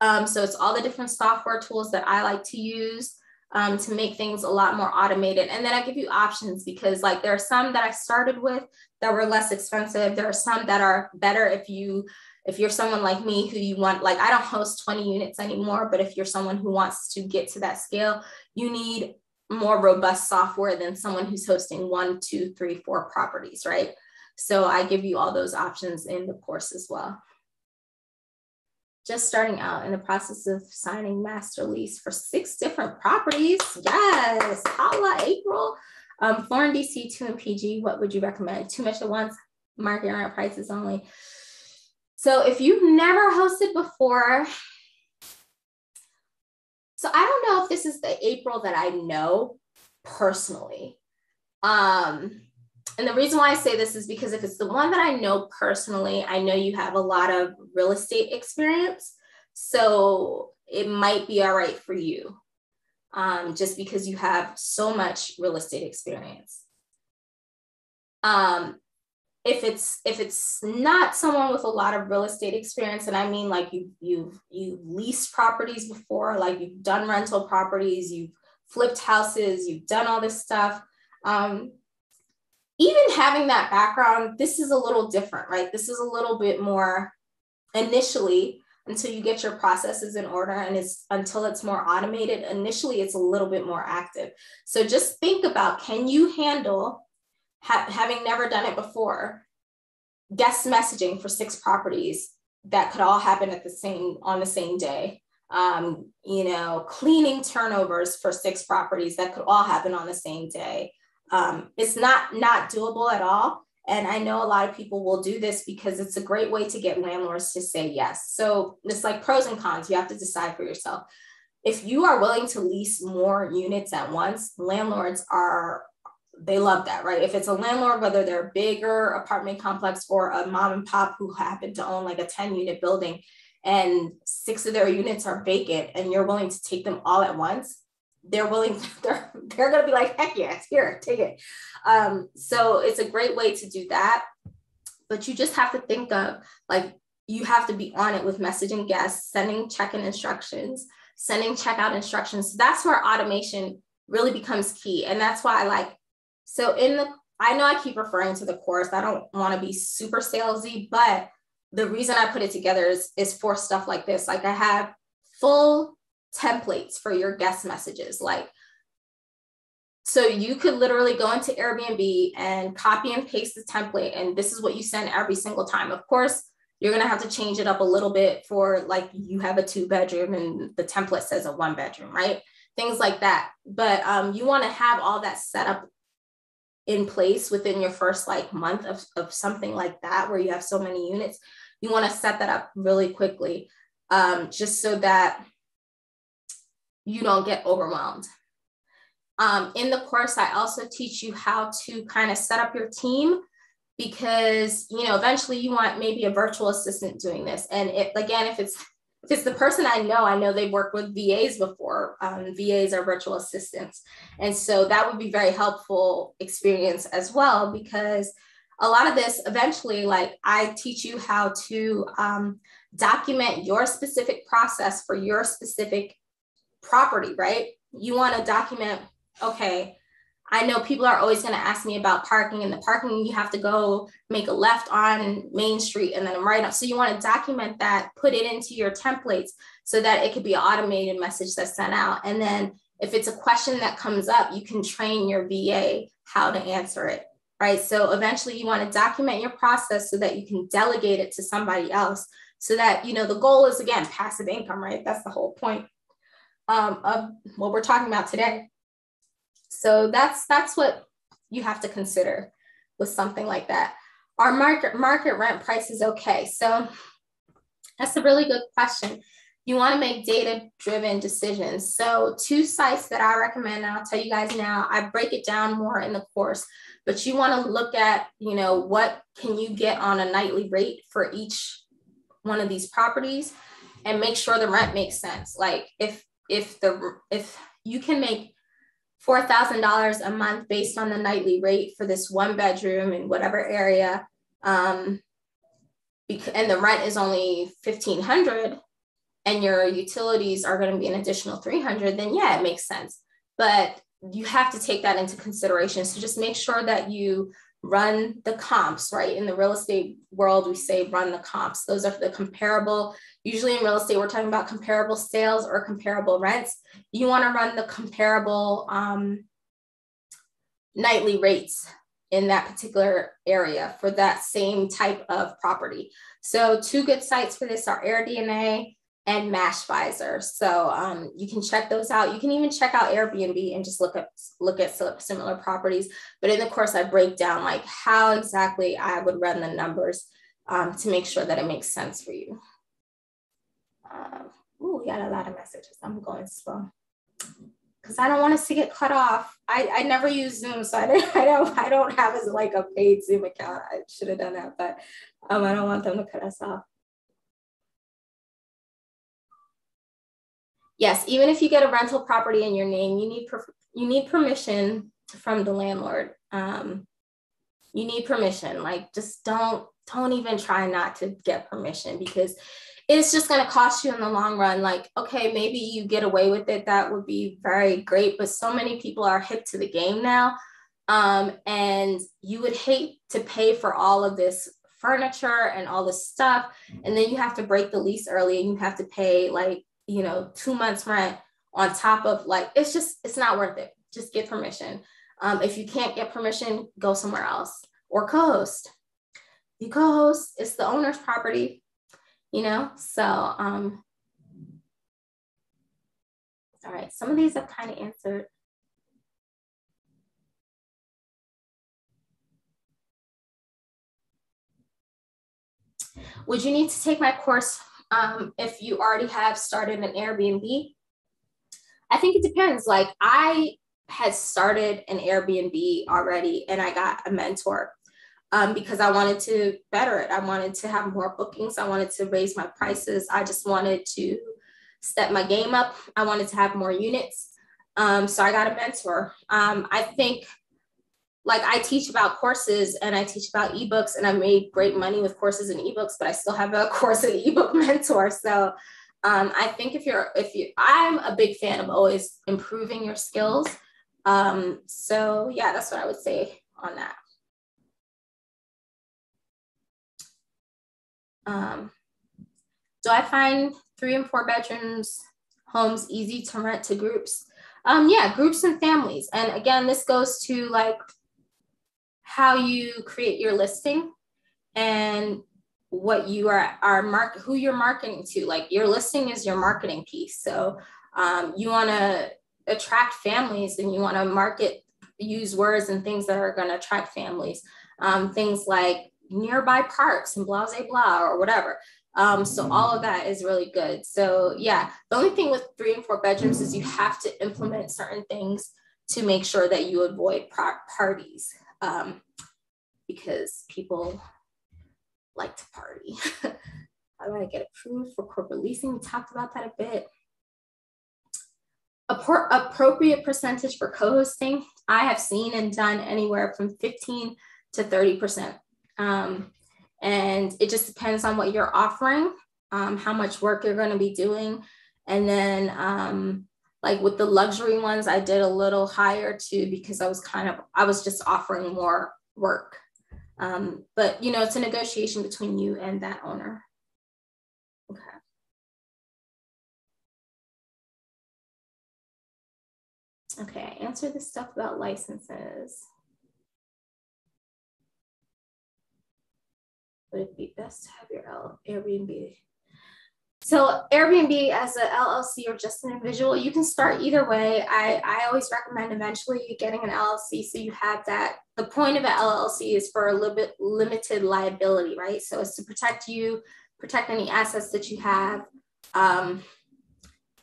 Um, so it's all the different software tools that I like to use um, to make things a lot more automated. And then I give you options because like there are some that I started with that were less expensive. There are some that are better if you if you're someone like me who you want like i don't host 20 units anymore but if you're someone who wants to get to that scale you need more robust software than someone who's hosting one two three four properties right so i give you all those options in the course as well just starting out in the process of signing master lease for six different properties yes holla april um, Florin DC, two and PG, what would you recommend? Too much at once, market rent prices only. So if you've never hosted before, so I don't know if this is the April that I know personally. Um, and the reason why I say this is because if it's the one that I know personally, I know you have a lot of real estate experience. So it might be all right for you um, just because you have so much real estate experience. Um, if it's if it's not someone with a lot of real estate experience and i mean like you you've you've leased properties before like you've done rental properties you've flipped houses you've done all this stuff um, even having that background this is a little different right this is a little bit more initially until you get your processes in order and it's until it's more automated initially it's a little bit more active so just think about can you handle ha- having never done it before, guest messaging for six properties that could all happen at the same on the same day. Um, you know, cleaning turnovers for six properties that could all happen on the same day. Um, it's not not doable at all. And I know a lot of people will do this because it's a great way to get landlords to say yes. So it's like pros and cons. You have to decide for yourself. If you are willing to lease more units at once, landlords are they love that, right? If it's a landlord, whether they're a bigger apartment complex or a mom and pop who happen to own like a 10 unit building and six of their units are vacant and you're willing to take them all at once, they're willing, they're, they're going to be like, heck yes, here, take it. Um, so it's a great way to do that. But you just have to think of like, you have to be on it with messaging guests, sending check-in instructions, sending checkout instructions. so That's where automation really becomes key. And that's why I like so in the, I know I keep referring to the course. I don't want to be super salesy, but the reason I put it together is, is for stuff like this. Like I have full templates for your guest messages. Like, so you could literally go into Airbnb and copy and paste the template, and this is what you send every single time. Of course, you're gonna have to change it up a little bit for like you have a two bedroom and the template says a one bedroom, right? Things like that. But um, you want to have all that set up in place within your first like month of, of something like that where you have so many units you want to set that up really quickly um, just so that you don't get overwhelmed um, in the course i also teach you how to kind of set up your team because you know eventually you want maybe a virtual assistant doing this and it, again if it's if it's the person I know, I know they've worked with VAs before. Um, VAs are virtual assistants. And so that would be very helpful experience as well, because a lot of this eventually, like I teach you how to um, document your specific process for your specific property, right? You want to document, okay, I know people are always going to ask me about parking and the parking you have to go make a left on Main Street and then a right up. So you want to document that, put it into your templates so that it could be an automated message that's sent out. And then if it's a question that comes up, you can train your VA how to answer it, right? So eventually you want to document your process so that you can delegate it to somebody else so that, you know, the goal is again, passive income, right? That's the whole point um, of what we're talking about today. So that's that's what you have to consider with something like that. Our market market rent price is okay. So that's a really good question. You want to make data driven decisions. So two sites that I recommend, and I'll tell you guys now, I break it down more in the course, but you want to look at, you know, what can you get on a nightly rate for each one of these properties and make sure the rent makes sense. Like if if the if you can make $4,000 a month based on the nightly rate for this one bedroom in whatever area. Um, and the rent is only 1500 and your utilities are going to be an additional 300 then yeah it makes sense but you have to take that into consideration so just make sure that you run the comps, right? In the real estate world, we say run the comps. Those are the comparable. Usually in real estate, we're talking about comparable sales or comparable rents. You want to run the comparable um, nightly rates in that particular area for that same type of property. So two good sites for this are AirDNA and Mashvisor. So um, you can check those out. You can even check out Airbnb and just look at look at similar properties. But in the course, I break down like how exactly I would run the numbers um, to make sure that it makes sense for you. Um, ooh, we got a lot of messages. I'm going slow because I don't want us to get cut off. I, I never use Zoom, so I don't I don't I don't have as like a paid Zoom account. I should have done that, but um, I don't want them to cut us off. Yes, even if you get a rental property in your name, you need you need permission from the landlord. Um, you need permission. Like, just don't don't even try not to get permission because it's just going to cost you in the long run. Like, okay, maybe you get away with it. That would be very great. But so many people are hip to the game now. Um, and you would hate to pay for all of this furniture and all this stuff. And then you have to break the lease early and you have to pay like you know, two months rent on top of like, it's just, it's not worth it. Just get permission. Um, if you can't get permission, go somewhere else or co-host. You co-host, it's the owner's property, you know? So, um, all right, some of these I've kind of answered. Would you need to take my course um, if you already have started an Airbnb? I think it depends. Like I had started an Airbnb already and I got a mentor um, because I wanted to better it. I wanted to have more bookings. I wanted to raise my prices. I just wanted to step my game up. I wanted to have more units. Um, so I got a mentor. Um, I think like I teach about courses and I teach about ebooks and I made great money with courses and ebooks, but I still have a course and ebook mentor. So um, I think if you're, if you, I'm a big fan of always improving your skills. Um, so yeah, that's what I would say on that. Um, do I find three and four bedrooms homes easy to rent to groups? Um, yeah, groups and families. And again, this goes to like how you create your listing and what you are are mark who you're marketing to. Like your listing is your marketing piece. So um, you want to attract families and you want to market use words and things that are going to attract families. Um, things like nearby parks and blah blah blah or whatever. Um, so all of that is really good. So yeah the only thing with three and four bedrooms is you have to implement certain things to make sure that you avoid parties um, because people like to party. How do I get approved for corporate leasing? We talked about that a bit. Appro- appropriate percentage for co-hosting. I have seen and done anywhere from 15 to 30%. Um, and it just depends on what you're offering, um, how much work you're going to be doing. And then um, like with the luxury ones, I did a little higher too because I was kind of I was just offering more work. Um, but you know, it's a negotiation between you and that owner. Okay. Okay, answer the stuff about licenses. Would it be best to have your Airbnb so Airbnb as a LLC or just an individual, you can start either way. I, I always recommend eventually getting an LLC so you have that. The point of an LLC is for a little bit limited liability, right? So it's to protect you, protect any assets that you have. Um,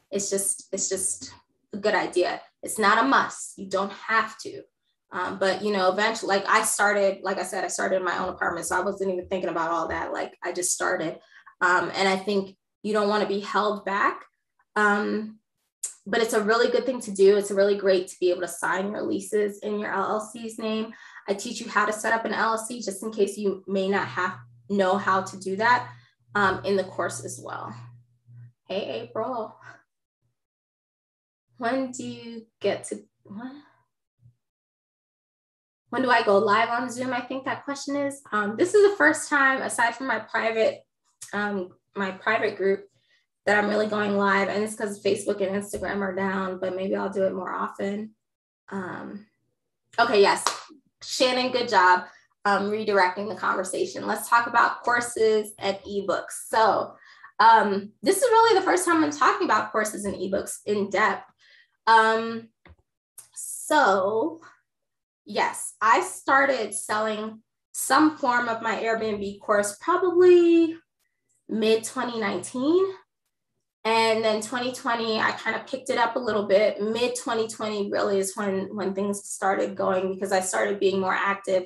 it's just it's just a good idea. It's not a must. You don't have to. Um, but you know, eventually, like I started, like I said, I started in my own apartment, so I wasn't even thinking about all that. Like I just started, um, and I think you don't want to be held back. Um, but it's a really good thing to do. It's really great to be able to sign your leases in your LLC's name. I teach you how to set up an LLC just in case you may not have know how to do that um, in the course as well. Hey, April. When do you get to what? When do I go live on Zoom? I think that question is. Um, this is the first time, aside from my private um, my private group that I'm really going live. And it's because Facebook and Instagram are down, but maybe I'll do it more often. Um, okay, yes. Shannon, good job um, redirecting the conversation. Let's talk about courses and ebooks. So, um, this is really the first time I'm talking about courses and ebooks in depth. Um, so, yes, I started selling some form of my Airbnb course probably mid 2019. And then 2020, I kind of picked it up a little bit. Mid 2020 really is when, when things started going because I started being more active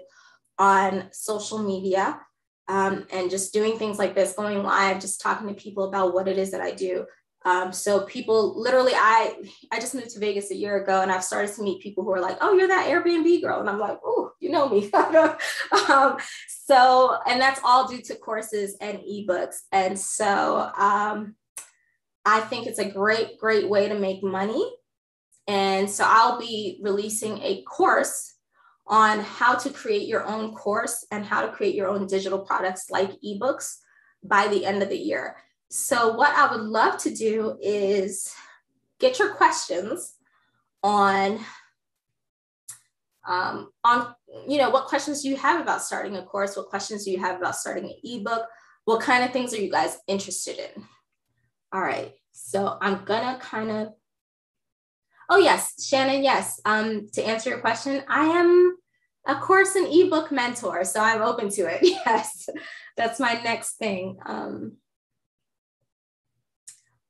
on social media um, and just doing things like this, going live, just talking to people about what it is that I do. Um, so people literally, I I just moved to Vegas a year ago, and I've started to meet people who are like, "Oh, you're that Airbnb girl," and I'm like, "Oh, you know me." um, so, and that's all due to courses and ebooks, and so um, I think it's a great, great way to make money. And so I'll be releasing a course on how to create your own course and how to create your own digital products like ebooks by the end of the year. So, what I would love to do is get your questions on um, on you know what questions do you have about starting a course? What questions do you have about starting an ebook? What kind of things are you guys interested in? All right. So i'm gonna kind of oh yes shannon yes um, to answer your question i am a course and ebook mentor so i'm open to it. Yes that's my next thing. Um,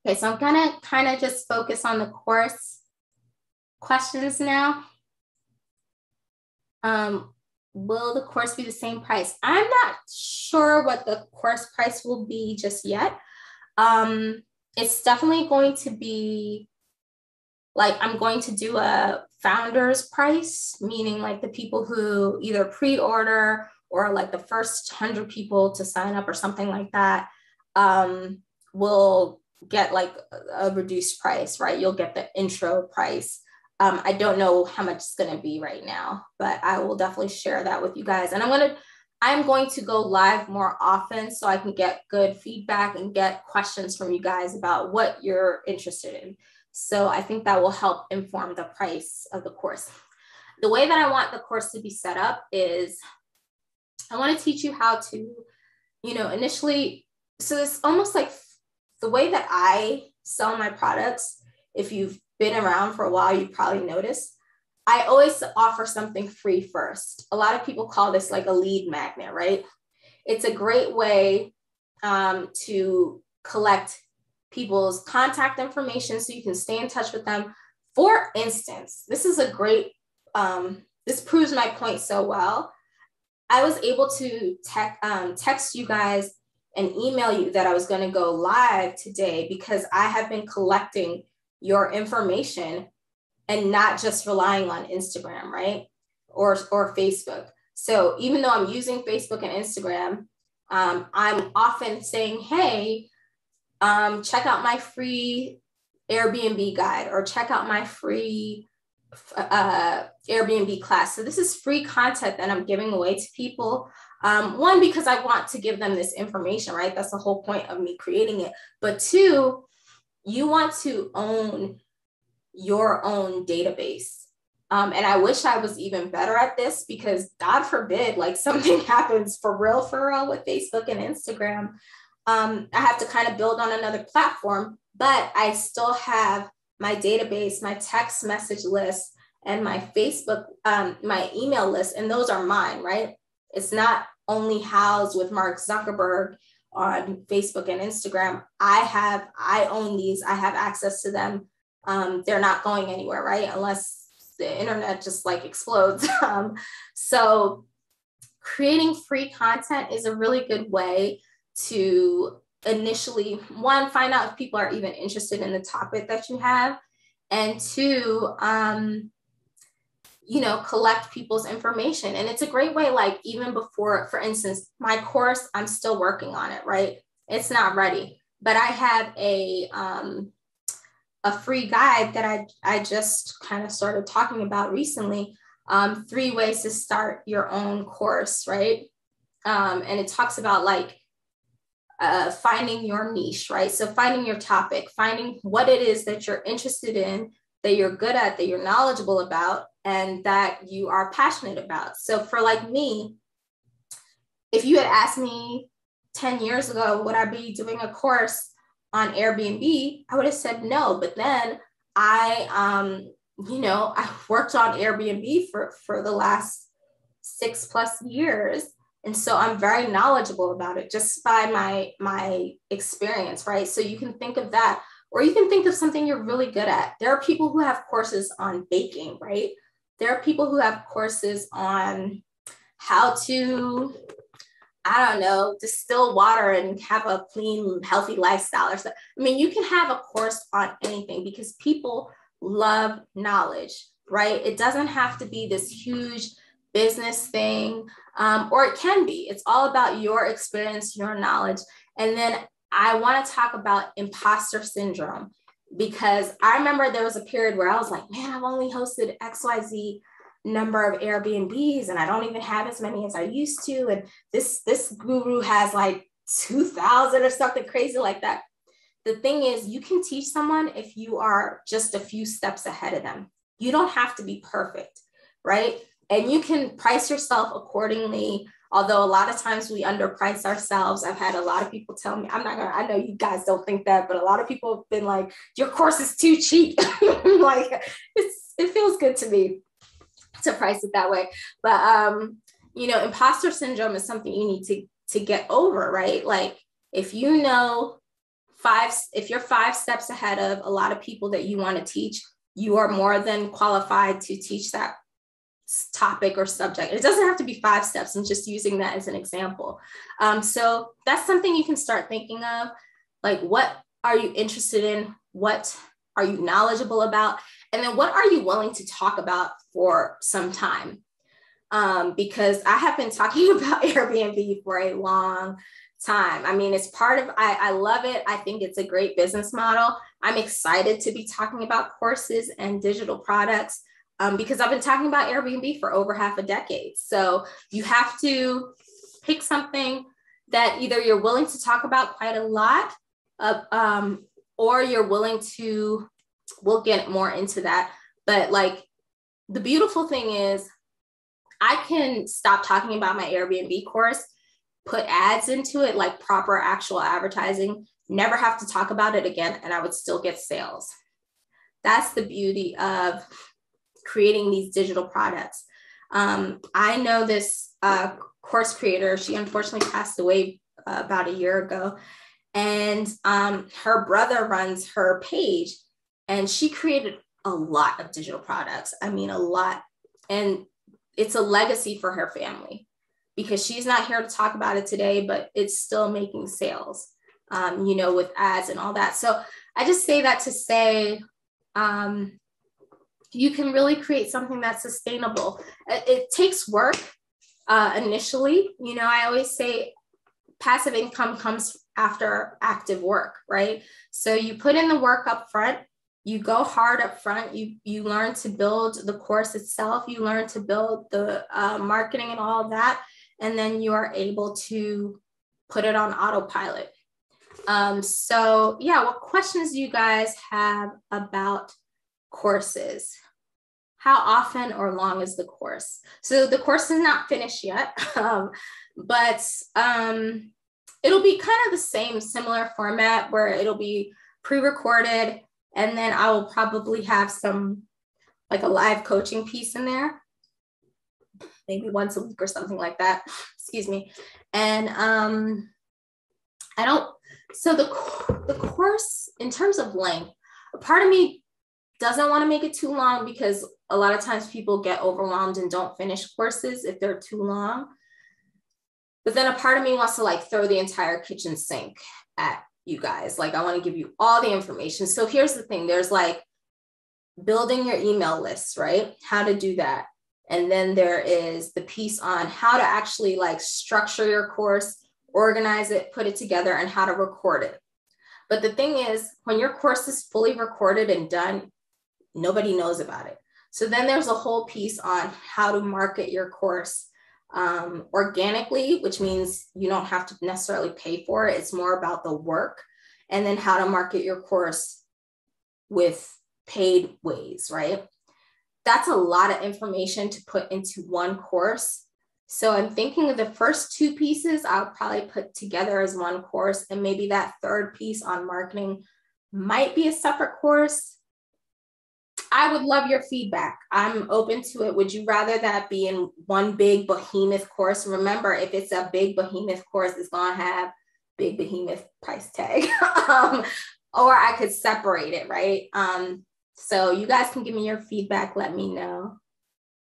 Okay, so I'm gonna kind of just focus on the course questions now. Um, will the course be the same price? I'm not sure what the course price will be just yet. Um, it's definitely going to be like I'm going to do a founder's price, meaning like the people who either pre-order or like the first 100 people to sign up or something like that um, will get like a reduced price, right? You'll get the intro price. Um, I don't know how much it's going to be right now, but I will definitely share that with you guys. And I'm going to, I'm going to go live more often so I can get good feedback and get questions from you guys about what you're interested in. So I think that will help inform the price of the course. The way that I want the course to be set up is I want to teach you how to, you know, initially, so it's almost like the way that I sell my products, if you've been around for a while, you probably noticed, I always offer something free first. A lot of people call this like a lead magnet, right? It's a great way um, to collect people's contact information so you can stay in touch with them. For instance, this is a great, um, this proves my point so well. I was able to tech, um, text you guys and email you that I was going to go live today because I have been collecting your information and not just relying on Instagram, right? Or, or Facebook. So even though I'm using Facebook and Instagram, um, I'm often saying, hey, um, check out my free Airbnb guide or check out my free uh, Airbnb class. So this is free content that I'm giving away to people. Um, one, because I want to give them this information, right? That's the whole point of me creating it. But two, you want to own your own database. Um, and I wish I was even better at this because God forbid, like something happens for real, for real with Facebook and Instagram. Um, I have to kind of build on another platform, but I still have my database, my text message list, and my Facebook, um, my email list, and those are mine, right? It's not only housed with Mark Zuckerberg on Facebook and Instagram. I have, I own these, I have access to them. Um, they're not going anywhere, right? Unless the internet just like explodes. um, so creating free content is a really good way to initially one find out if people are even interested in the topic that you have and two um, you know collect people's information. And it's a great way like even before for instance my course i'm still working on it right? It's not ready. But i have a um, a free guide that i i just kind of started talking about recently um, three ways to start your own course right? Um, and it talks about like uh, finding your niche right? So finding your topic finding what it is that you're interested in that you're good at that you're knowledgeable about and that you are passionate about. So for like me, if you had asked me 10 years ago, would I be doing a course on Airbnb? I would have said no. But then I, um, you know, I worked on Airbnb for, for the last six plus years. And so I'm very knowledgeable about it just by my my experience, right? So you can think of that or you can think of something you're really good at. There are people who have courses on baking, right? There are people who have courses on how to, I don't know, distill water and have a clean, healthy lifestyle or so. I mean, you can have a course on anything because people love knowledge, right? It doesn't have to be this huge business thing, um, or it can be. It's all about your experience, your knowledge. And then I want to talk about imposter syndrome because I remember there was a period where I was like, man, I've only hosted XYZ number of Airbnbs and I don't even have as many as I used to. And this this guru has like 2000 or something crazy like that. The thing is, you can teach someone if you are just a few steps ahead of them. You don't have to be perfect, right? And you can price yourself accordingly although a lot of times we underprice ourselves. I've had a lot of people tell me i'm not gonna i know you guys don't think that but a lot of people have been like your course is too cheap. Like it's it feels good to me to price it that way. But um you know imposter syndrome is something you need to to get over right? Like if you know five if you're five steps ahead of a lot of people that you want to teach you are more than qualified to teach that topic or subject. It doesn't have to be five steps. I'm just using that as an example. Um, so that's something you can start thinking of. Like, what are you interested in? What are you knowledgeable about? And then what are you willing to talk about for some time? Um, because I have been talking about Airbnb for a long time. I mean, it's part of, I, I love it. I think it's a great business model. I'm excited to be talking about courses and digital products um, because I've been talking about Airbnb for over half a decade. So you have to pick something that either you're willing to talk about quite a lot, uh, um, or you're willing to, we'll get more into that. But like the beautiful thing is, I can stop talking about my Airbnb course, put ads into it, like proper actual advertising, never have to talk about it again, and I would still get sales. That's the beauty of creating these digital products. Um, I know this uh, course creator, she unfortunately passed away uh, about a year ago. And um, her brother runs her page, and she created a lot of digital products. I mean, a lot. And it's a legacy for her family because she's not here to talk about it today, but it's still making sales, um, you know, with ads and all that. So I just say that to say, um, you can really create something that's sustainable. It, it takes work uh, initially. You know, I always say passive income comes after active work, right? So you put in the work up front you go hard up front you you learn to build the course itself you learn to build the uh, marketing and all that and then you are able to put it on autopilot um, so yeah what questions do you guys have about courses how often or long is the course so the course is not finished yet um, but um, it'll be kind of the same similar format where it'll be pre-recorded and then I will probably have some like a live coaching piece in there, maybe once a week or something like that. Excuse me. And um, I don't, so the, the course in terms of length, a part of me doesn't want to make it too long because a lot of times people get overwhelmed and don't finish courses if they're too long. But then a part of me wants to like throw the entire kitchen sink at you guys. Like, I want to give you all the information. So here's the thing there's like building your email lists, right? How to do that. And then there is the piece on how to actually like structure your course, organize it, put it together, and how to record it. But the thing is, when your course is fully recorded and done, nobody knows about it. So then there's a whole piece on how to market your course um, organically, which means you don't have to necessarily pay for it. It's more about the work and then how to market your course with paid ways, right? That's a lot of information to put into one course. So I'm thinking of the first two pieces I'll probably put together as one course, and maybe that third piece on marketing might be a separate course. I would love your feedback. I'm open to it. Would you rather that be in one big behemoth course? Remember, if it's a big behemoth course, it's going to have big behemoth price tag. um, or I could separate it, right? Um, so you guys can give me your feedback. Let me know.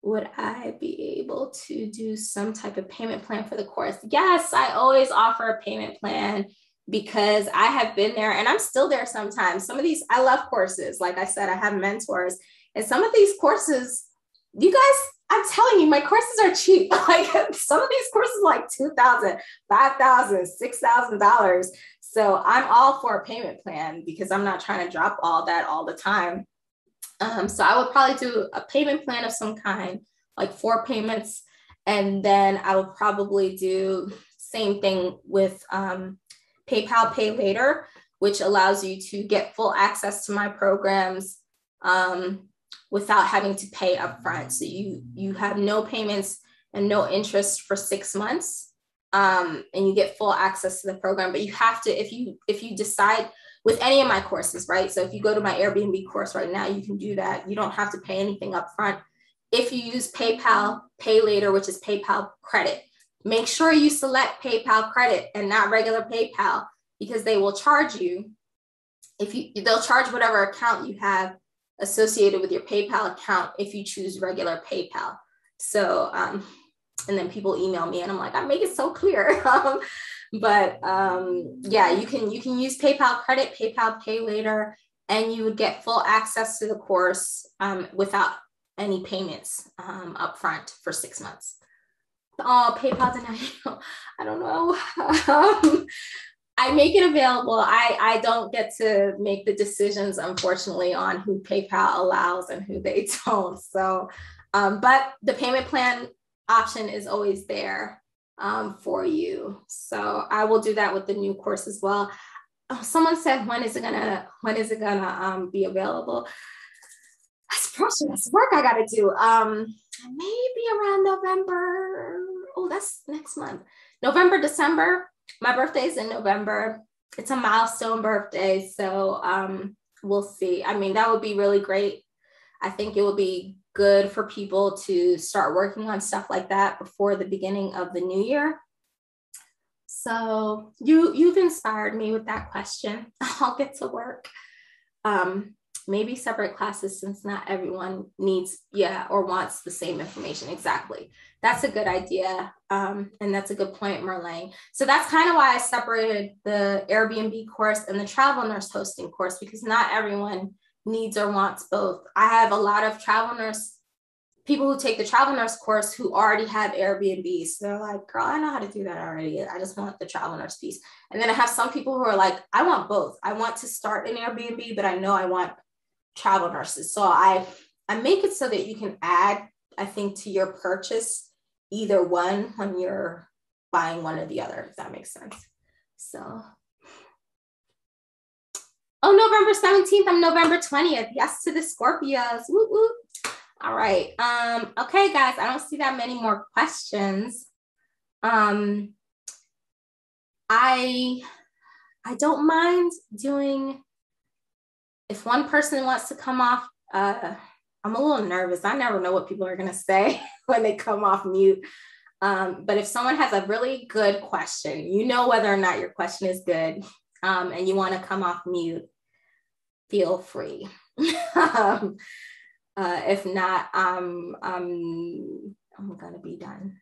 Would I be able to do some type of payment plan for the course? Yes, I always offer a payment plan because I have been there and I'm still there sometimes. Some of these, I love courses. Like I said, I have mentors, and some of these courses, you guys, I'm telling you, my courses are cheap. Like some of these courses, like $2,000, $5,000, $6,000. So I'm all for a payment plan because I'm not trying to drop all that all the time. Um, so I would probably do a payment plan of some kind, like four payments. And then I would probably do same thing with um, PayPal Pay Later, which allows you to get full access to my programs um, without having to pay upfront. So you you have no payments and no interest for six months, um, and you get full access to the program. But you have to if you if you decide with any of my courses, right? So if you go to my Airbnb course right now, you can do that. You don't have to pay anything upfront. If you use PayPal Pay Later, which is PayPal Credit, Make sure you select PayPal credit and not regular PayPal because they will charge you if you they'll charge whatever account you have associated with your PayPal account if you choose regular PayPal. So um, and then people email me and I'm like, I make it so clear. um, but um, yeah, you can you can use PayPal credit, PayPal pay later, and you would get full access to the course um, without any payments um, upfront for six months oh, PayPal denial. I don't know. um, I make it available. I, I don't get to make the decisions, unfortunately, on who PayPal allows and who they don't. So, um, but the payment plan option is always there um, for you. So I will do that with the new course as well. Oh, someone said, when is it gonna, when is it gonna um, be available? That's that's work I gotta do. Um, maybe around November. Oh, that's next month. November, December. My birthday is in November. It's a milestone birthday. So um, we'll see. I mean, that would be really great. I think it would be good for people to start working on stuff like that before the beginning of the new year. So you you've inspired me with that question. I'll get to work. Um, maybe separate classes since not everyone needs yeah or wants the same information exactly that's a good idea um, and that's a good point merlane so that's kind of why i separated the airbnb course and the travel nurse hosting course because not everyone needs or wants both i have a lot of travel nurse people who take the travel nurse course who already have Airbnbs. They're like, girl, I know how to do that already. I just want the travel nurse piece. And then I have some people who are like, I want both. I want to start an Airbnb, but I know I want travel nurses. So I I make it so that you can add, I think, to your purchase either one when you're buying one or the other, if that makes sense. So Oh, November 17th, I'm November 20th. Yes to the Scorpios. Woo, woo. All right. Um, okay, guys, I don't see that many more questions. Um, I I don't mind doing if one person wants to come off, uh, I'm a little nervous. I never know what people are gonna say when they come off mute. Um, but if someone has a really good question, you know whether or not your question is good, um, and you want to come off mute, feel free. um, uh, if not, um, um, I'm gonna be done.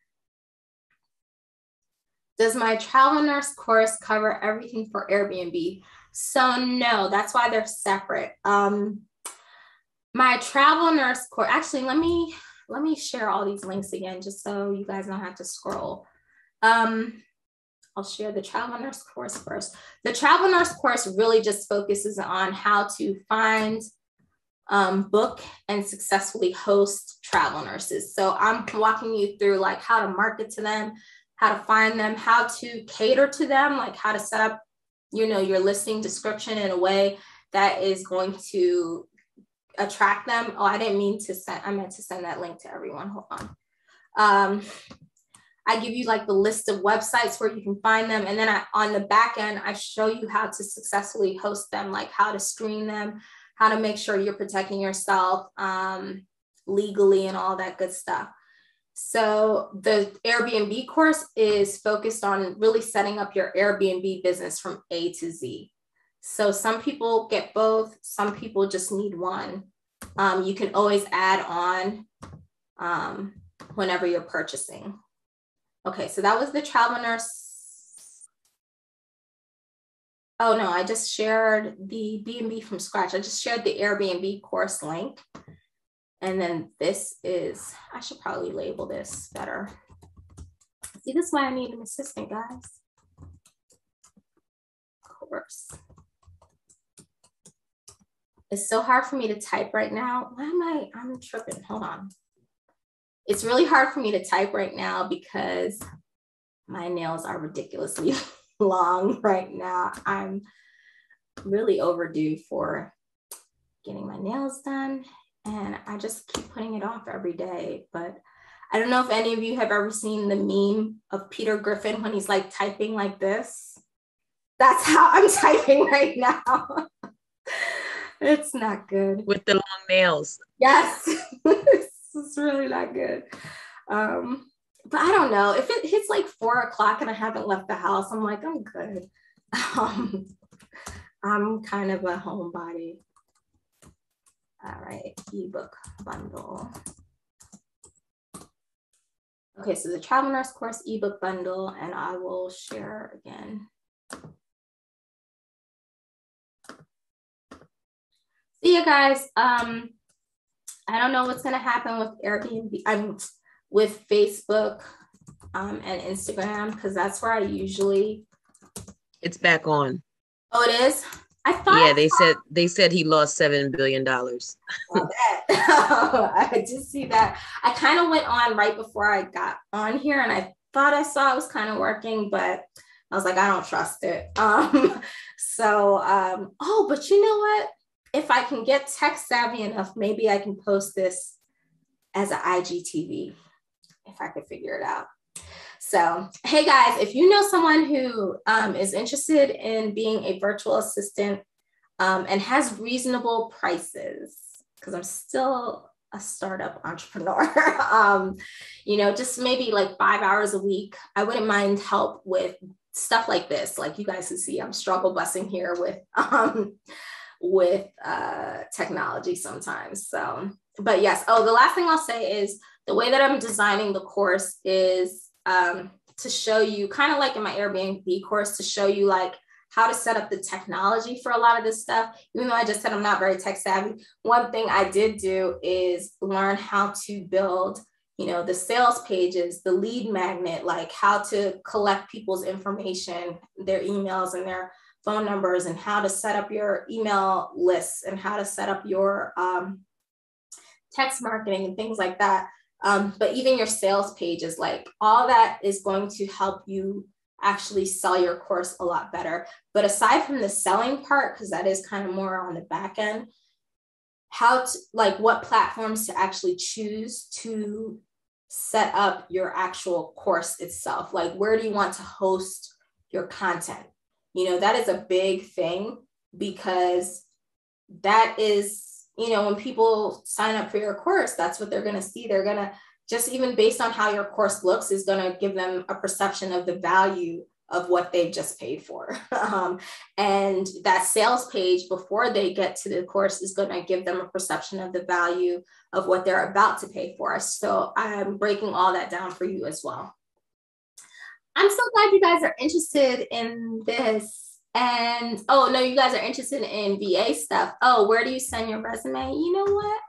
Does my travel nurse course cover everything for Airbnb? So no, that's why they're separate. Um, my travel nurse course, actually, let me let me share all these links again, just so you guys don't have to scroll. Um, I'll share the travel nurse course first. The travel nurse course really just focuses on how to find um, book and successfully host travel nurses. So I'm walking you through like how to market to them, how to find them, how to cater to them, like how to set up, you know, your listing description in a way that is going to attract them. Oh, I didn't mean to send, I meant to send that link to everyone. Hold on. Um, I give you like the list of websites where you can find them. And then I, on the back end, I show you how to successfully host them, like how to screen them, how to make sure you're protecting yourself um, legally and all that good stuff. So the Airbnb course is focused on really setting up your Airbnb business from A to Z. So some people get both, some people just need one. Um, you can always add on um, whenever you're purchasing. Okay, so that was the travel nurse Oh no, I just shared the B&B from scratch. I just shared the Airbnb course link. And then this is, I should probably label this better. See, this is why I need an assistant, guys. Of course. It's so hard for me to type right now. Why am I, I'm tripping, hold on. It's really hard for me to type right now because my nails are ridiculously long right now. I'm really overdue for getting my nails done and I just keep putting it off every day. But I don't know if any of you have ever seen the meme of Peter Griffin when he's like typing like this. That's how I'm typing right now. it's not good. With the long nails. Yes. it's really not good. Um, but I don't know if it hits like four o'clock and I haven't left the house. I'm like, I'm good. Um, I'm kind of a homebody. All right, ebook bundle. Okay, so the travel nurse course ebook bundle, and I will share again. See you guys. Um, I don't know what's gonna happen with Airbnb. I'm with Facebook um, and Instagram because that's where I usually. It's back on. Oh, it is. I thought. Yeah, they said they said he lost seven billion dollars. I did see that. I kind of went on right before I got on here, and I thought I saw it was kind of working, but I was like, I don't trust it. Um, so, um, oh, but you know what? If I can get tech savvy enough, maybe I can post this as an IGTV if I could figure it out. So, hey guys, if you know someone who um, is interested in being a virtual assistant um, and has reasonable prices, because I'm still a startup entrepreneur, um, you know, just maybe like five hours a week, I wouldn't mind help with stuff like this. Like you guys can see, I'm struggle busing here with um, with uh, technology sometimes. So, but yes. Oh, the last thing I'll say is the way that I'm designing the course is um, to show you, kind of like in my Airbnb course, to show you like how to set up the technology for a lot of this stuff. Even though I just said I'm not very tech savvy, one thing I did do is learn how to build you know the sales pages the lead magnet like how to collect people's information their emails and their phone numbers and how to set up your email lists and how to set up your um, text marketing and things like that. Um, but even your sales pages, like all that is going to help you actually sell your course a lot better. But aside from the selling part, because that is kind of more on the back end, how to like what platforms to actually choose to set up your actual course itself. Like, where do you want to host your content? You know, that is a big thing because that is, you know, when people sign up for your course, that's what they're going to see. They're going to just even based on how your course looks is going to give them a perception of the value of what they've just paid for. um, and that sales page before they get to the course is going to give them a perception of the value of what they're about to pay for. So I'm breaking all that down for you as well. I'm so glad you guys are interested in this. And oh, no, you guys are interested in VA stuff. Oh, where do you send your resume? You know what?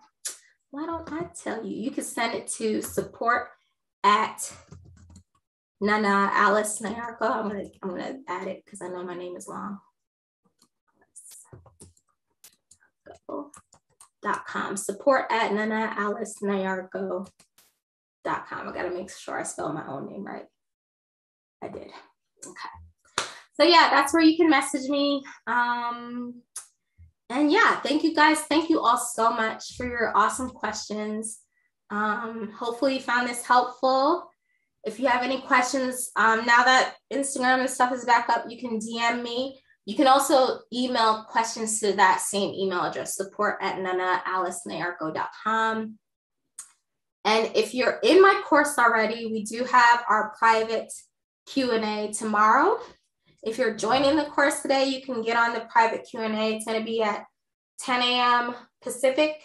Why don't I tell you? You can send it to support at Nana Alice Nyarko. I'm gonna I'm gonna add it because I know my name is long. Dot com support at Nana Alice Nyarko dot com. I gotta make sure I spell my own name right. I did. Okay. So yeah, that's where you can message me. Um, and yeah, thank you guys. Thank you all so much for your awesome questions. Um, hopefully you found this helpful. If you have any questions, um, now that Instagram and stuff is back up, you can DM me. You can also email questions to that same email address, support at nanaalicenyarko.com. And if you're in my course already, we do have our private Q&A tomorrow. If you're joining the course today, you can get on the private Q&A. It's to be at 10 a.m. Pacific,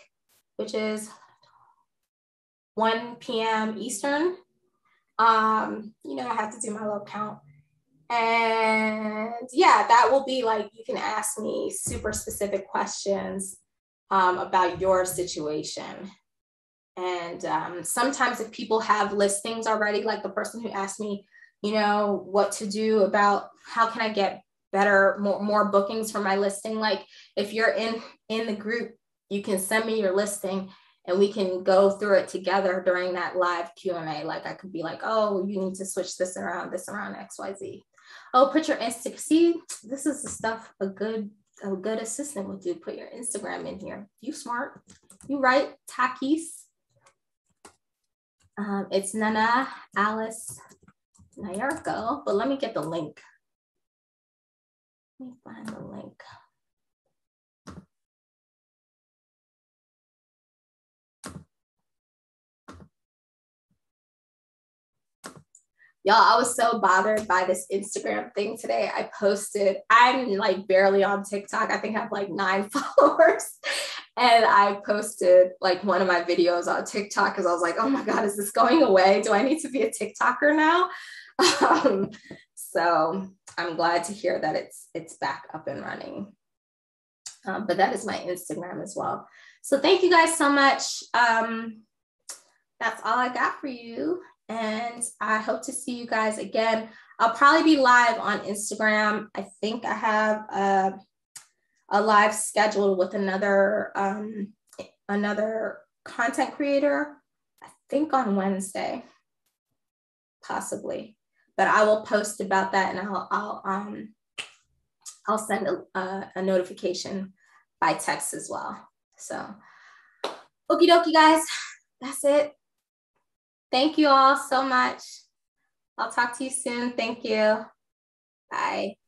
which is 1 p.m. Eastern. Um, you know, I have to do my little count. And yeah, that will be like you can ask me super specific questions um, about your situation. And um, sometimes, if people have listings already, like the person who asked me, you know, what to do about how can I get better, more, more bookings for my listing. Like if you're in in the group, you can send me your listing and we can go through it together during that live q&a like i could be like oh you need to switch this around this around xyz oh put your insta see this is the stuff a good a good assistant would do. Put your instagram in here. You smart. You right takis. Um, it's nana alice Nyarko, but let me get the link let me find the link Y'all, I was so bothered by this Instagram thing today. I posted, I'm like barely on TikTok. I think I have like nine followers. And I posted like one of my videos on TikTok because I was like, oh my God, is this going away? Do I need to be a TikToker now? Um, so I'm glad to hear that it's it's back up and running. Um, but that is my Instagram as well. So thank you guys so much. Um, that's all I got for you. And I hope to see you guys again. I'll probably be live on Instagram. I think I have a, a live scheduled with another um, another content creator. I think on Wednesday, possibly. But I will post about that, and I'll I'll um I'll send a, a, a notification by text as well. So, okie dokie, guys. That's it. Thank you all so much. I'll talk to you soon. Thank you. Bye.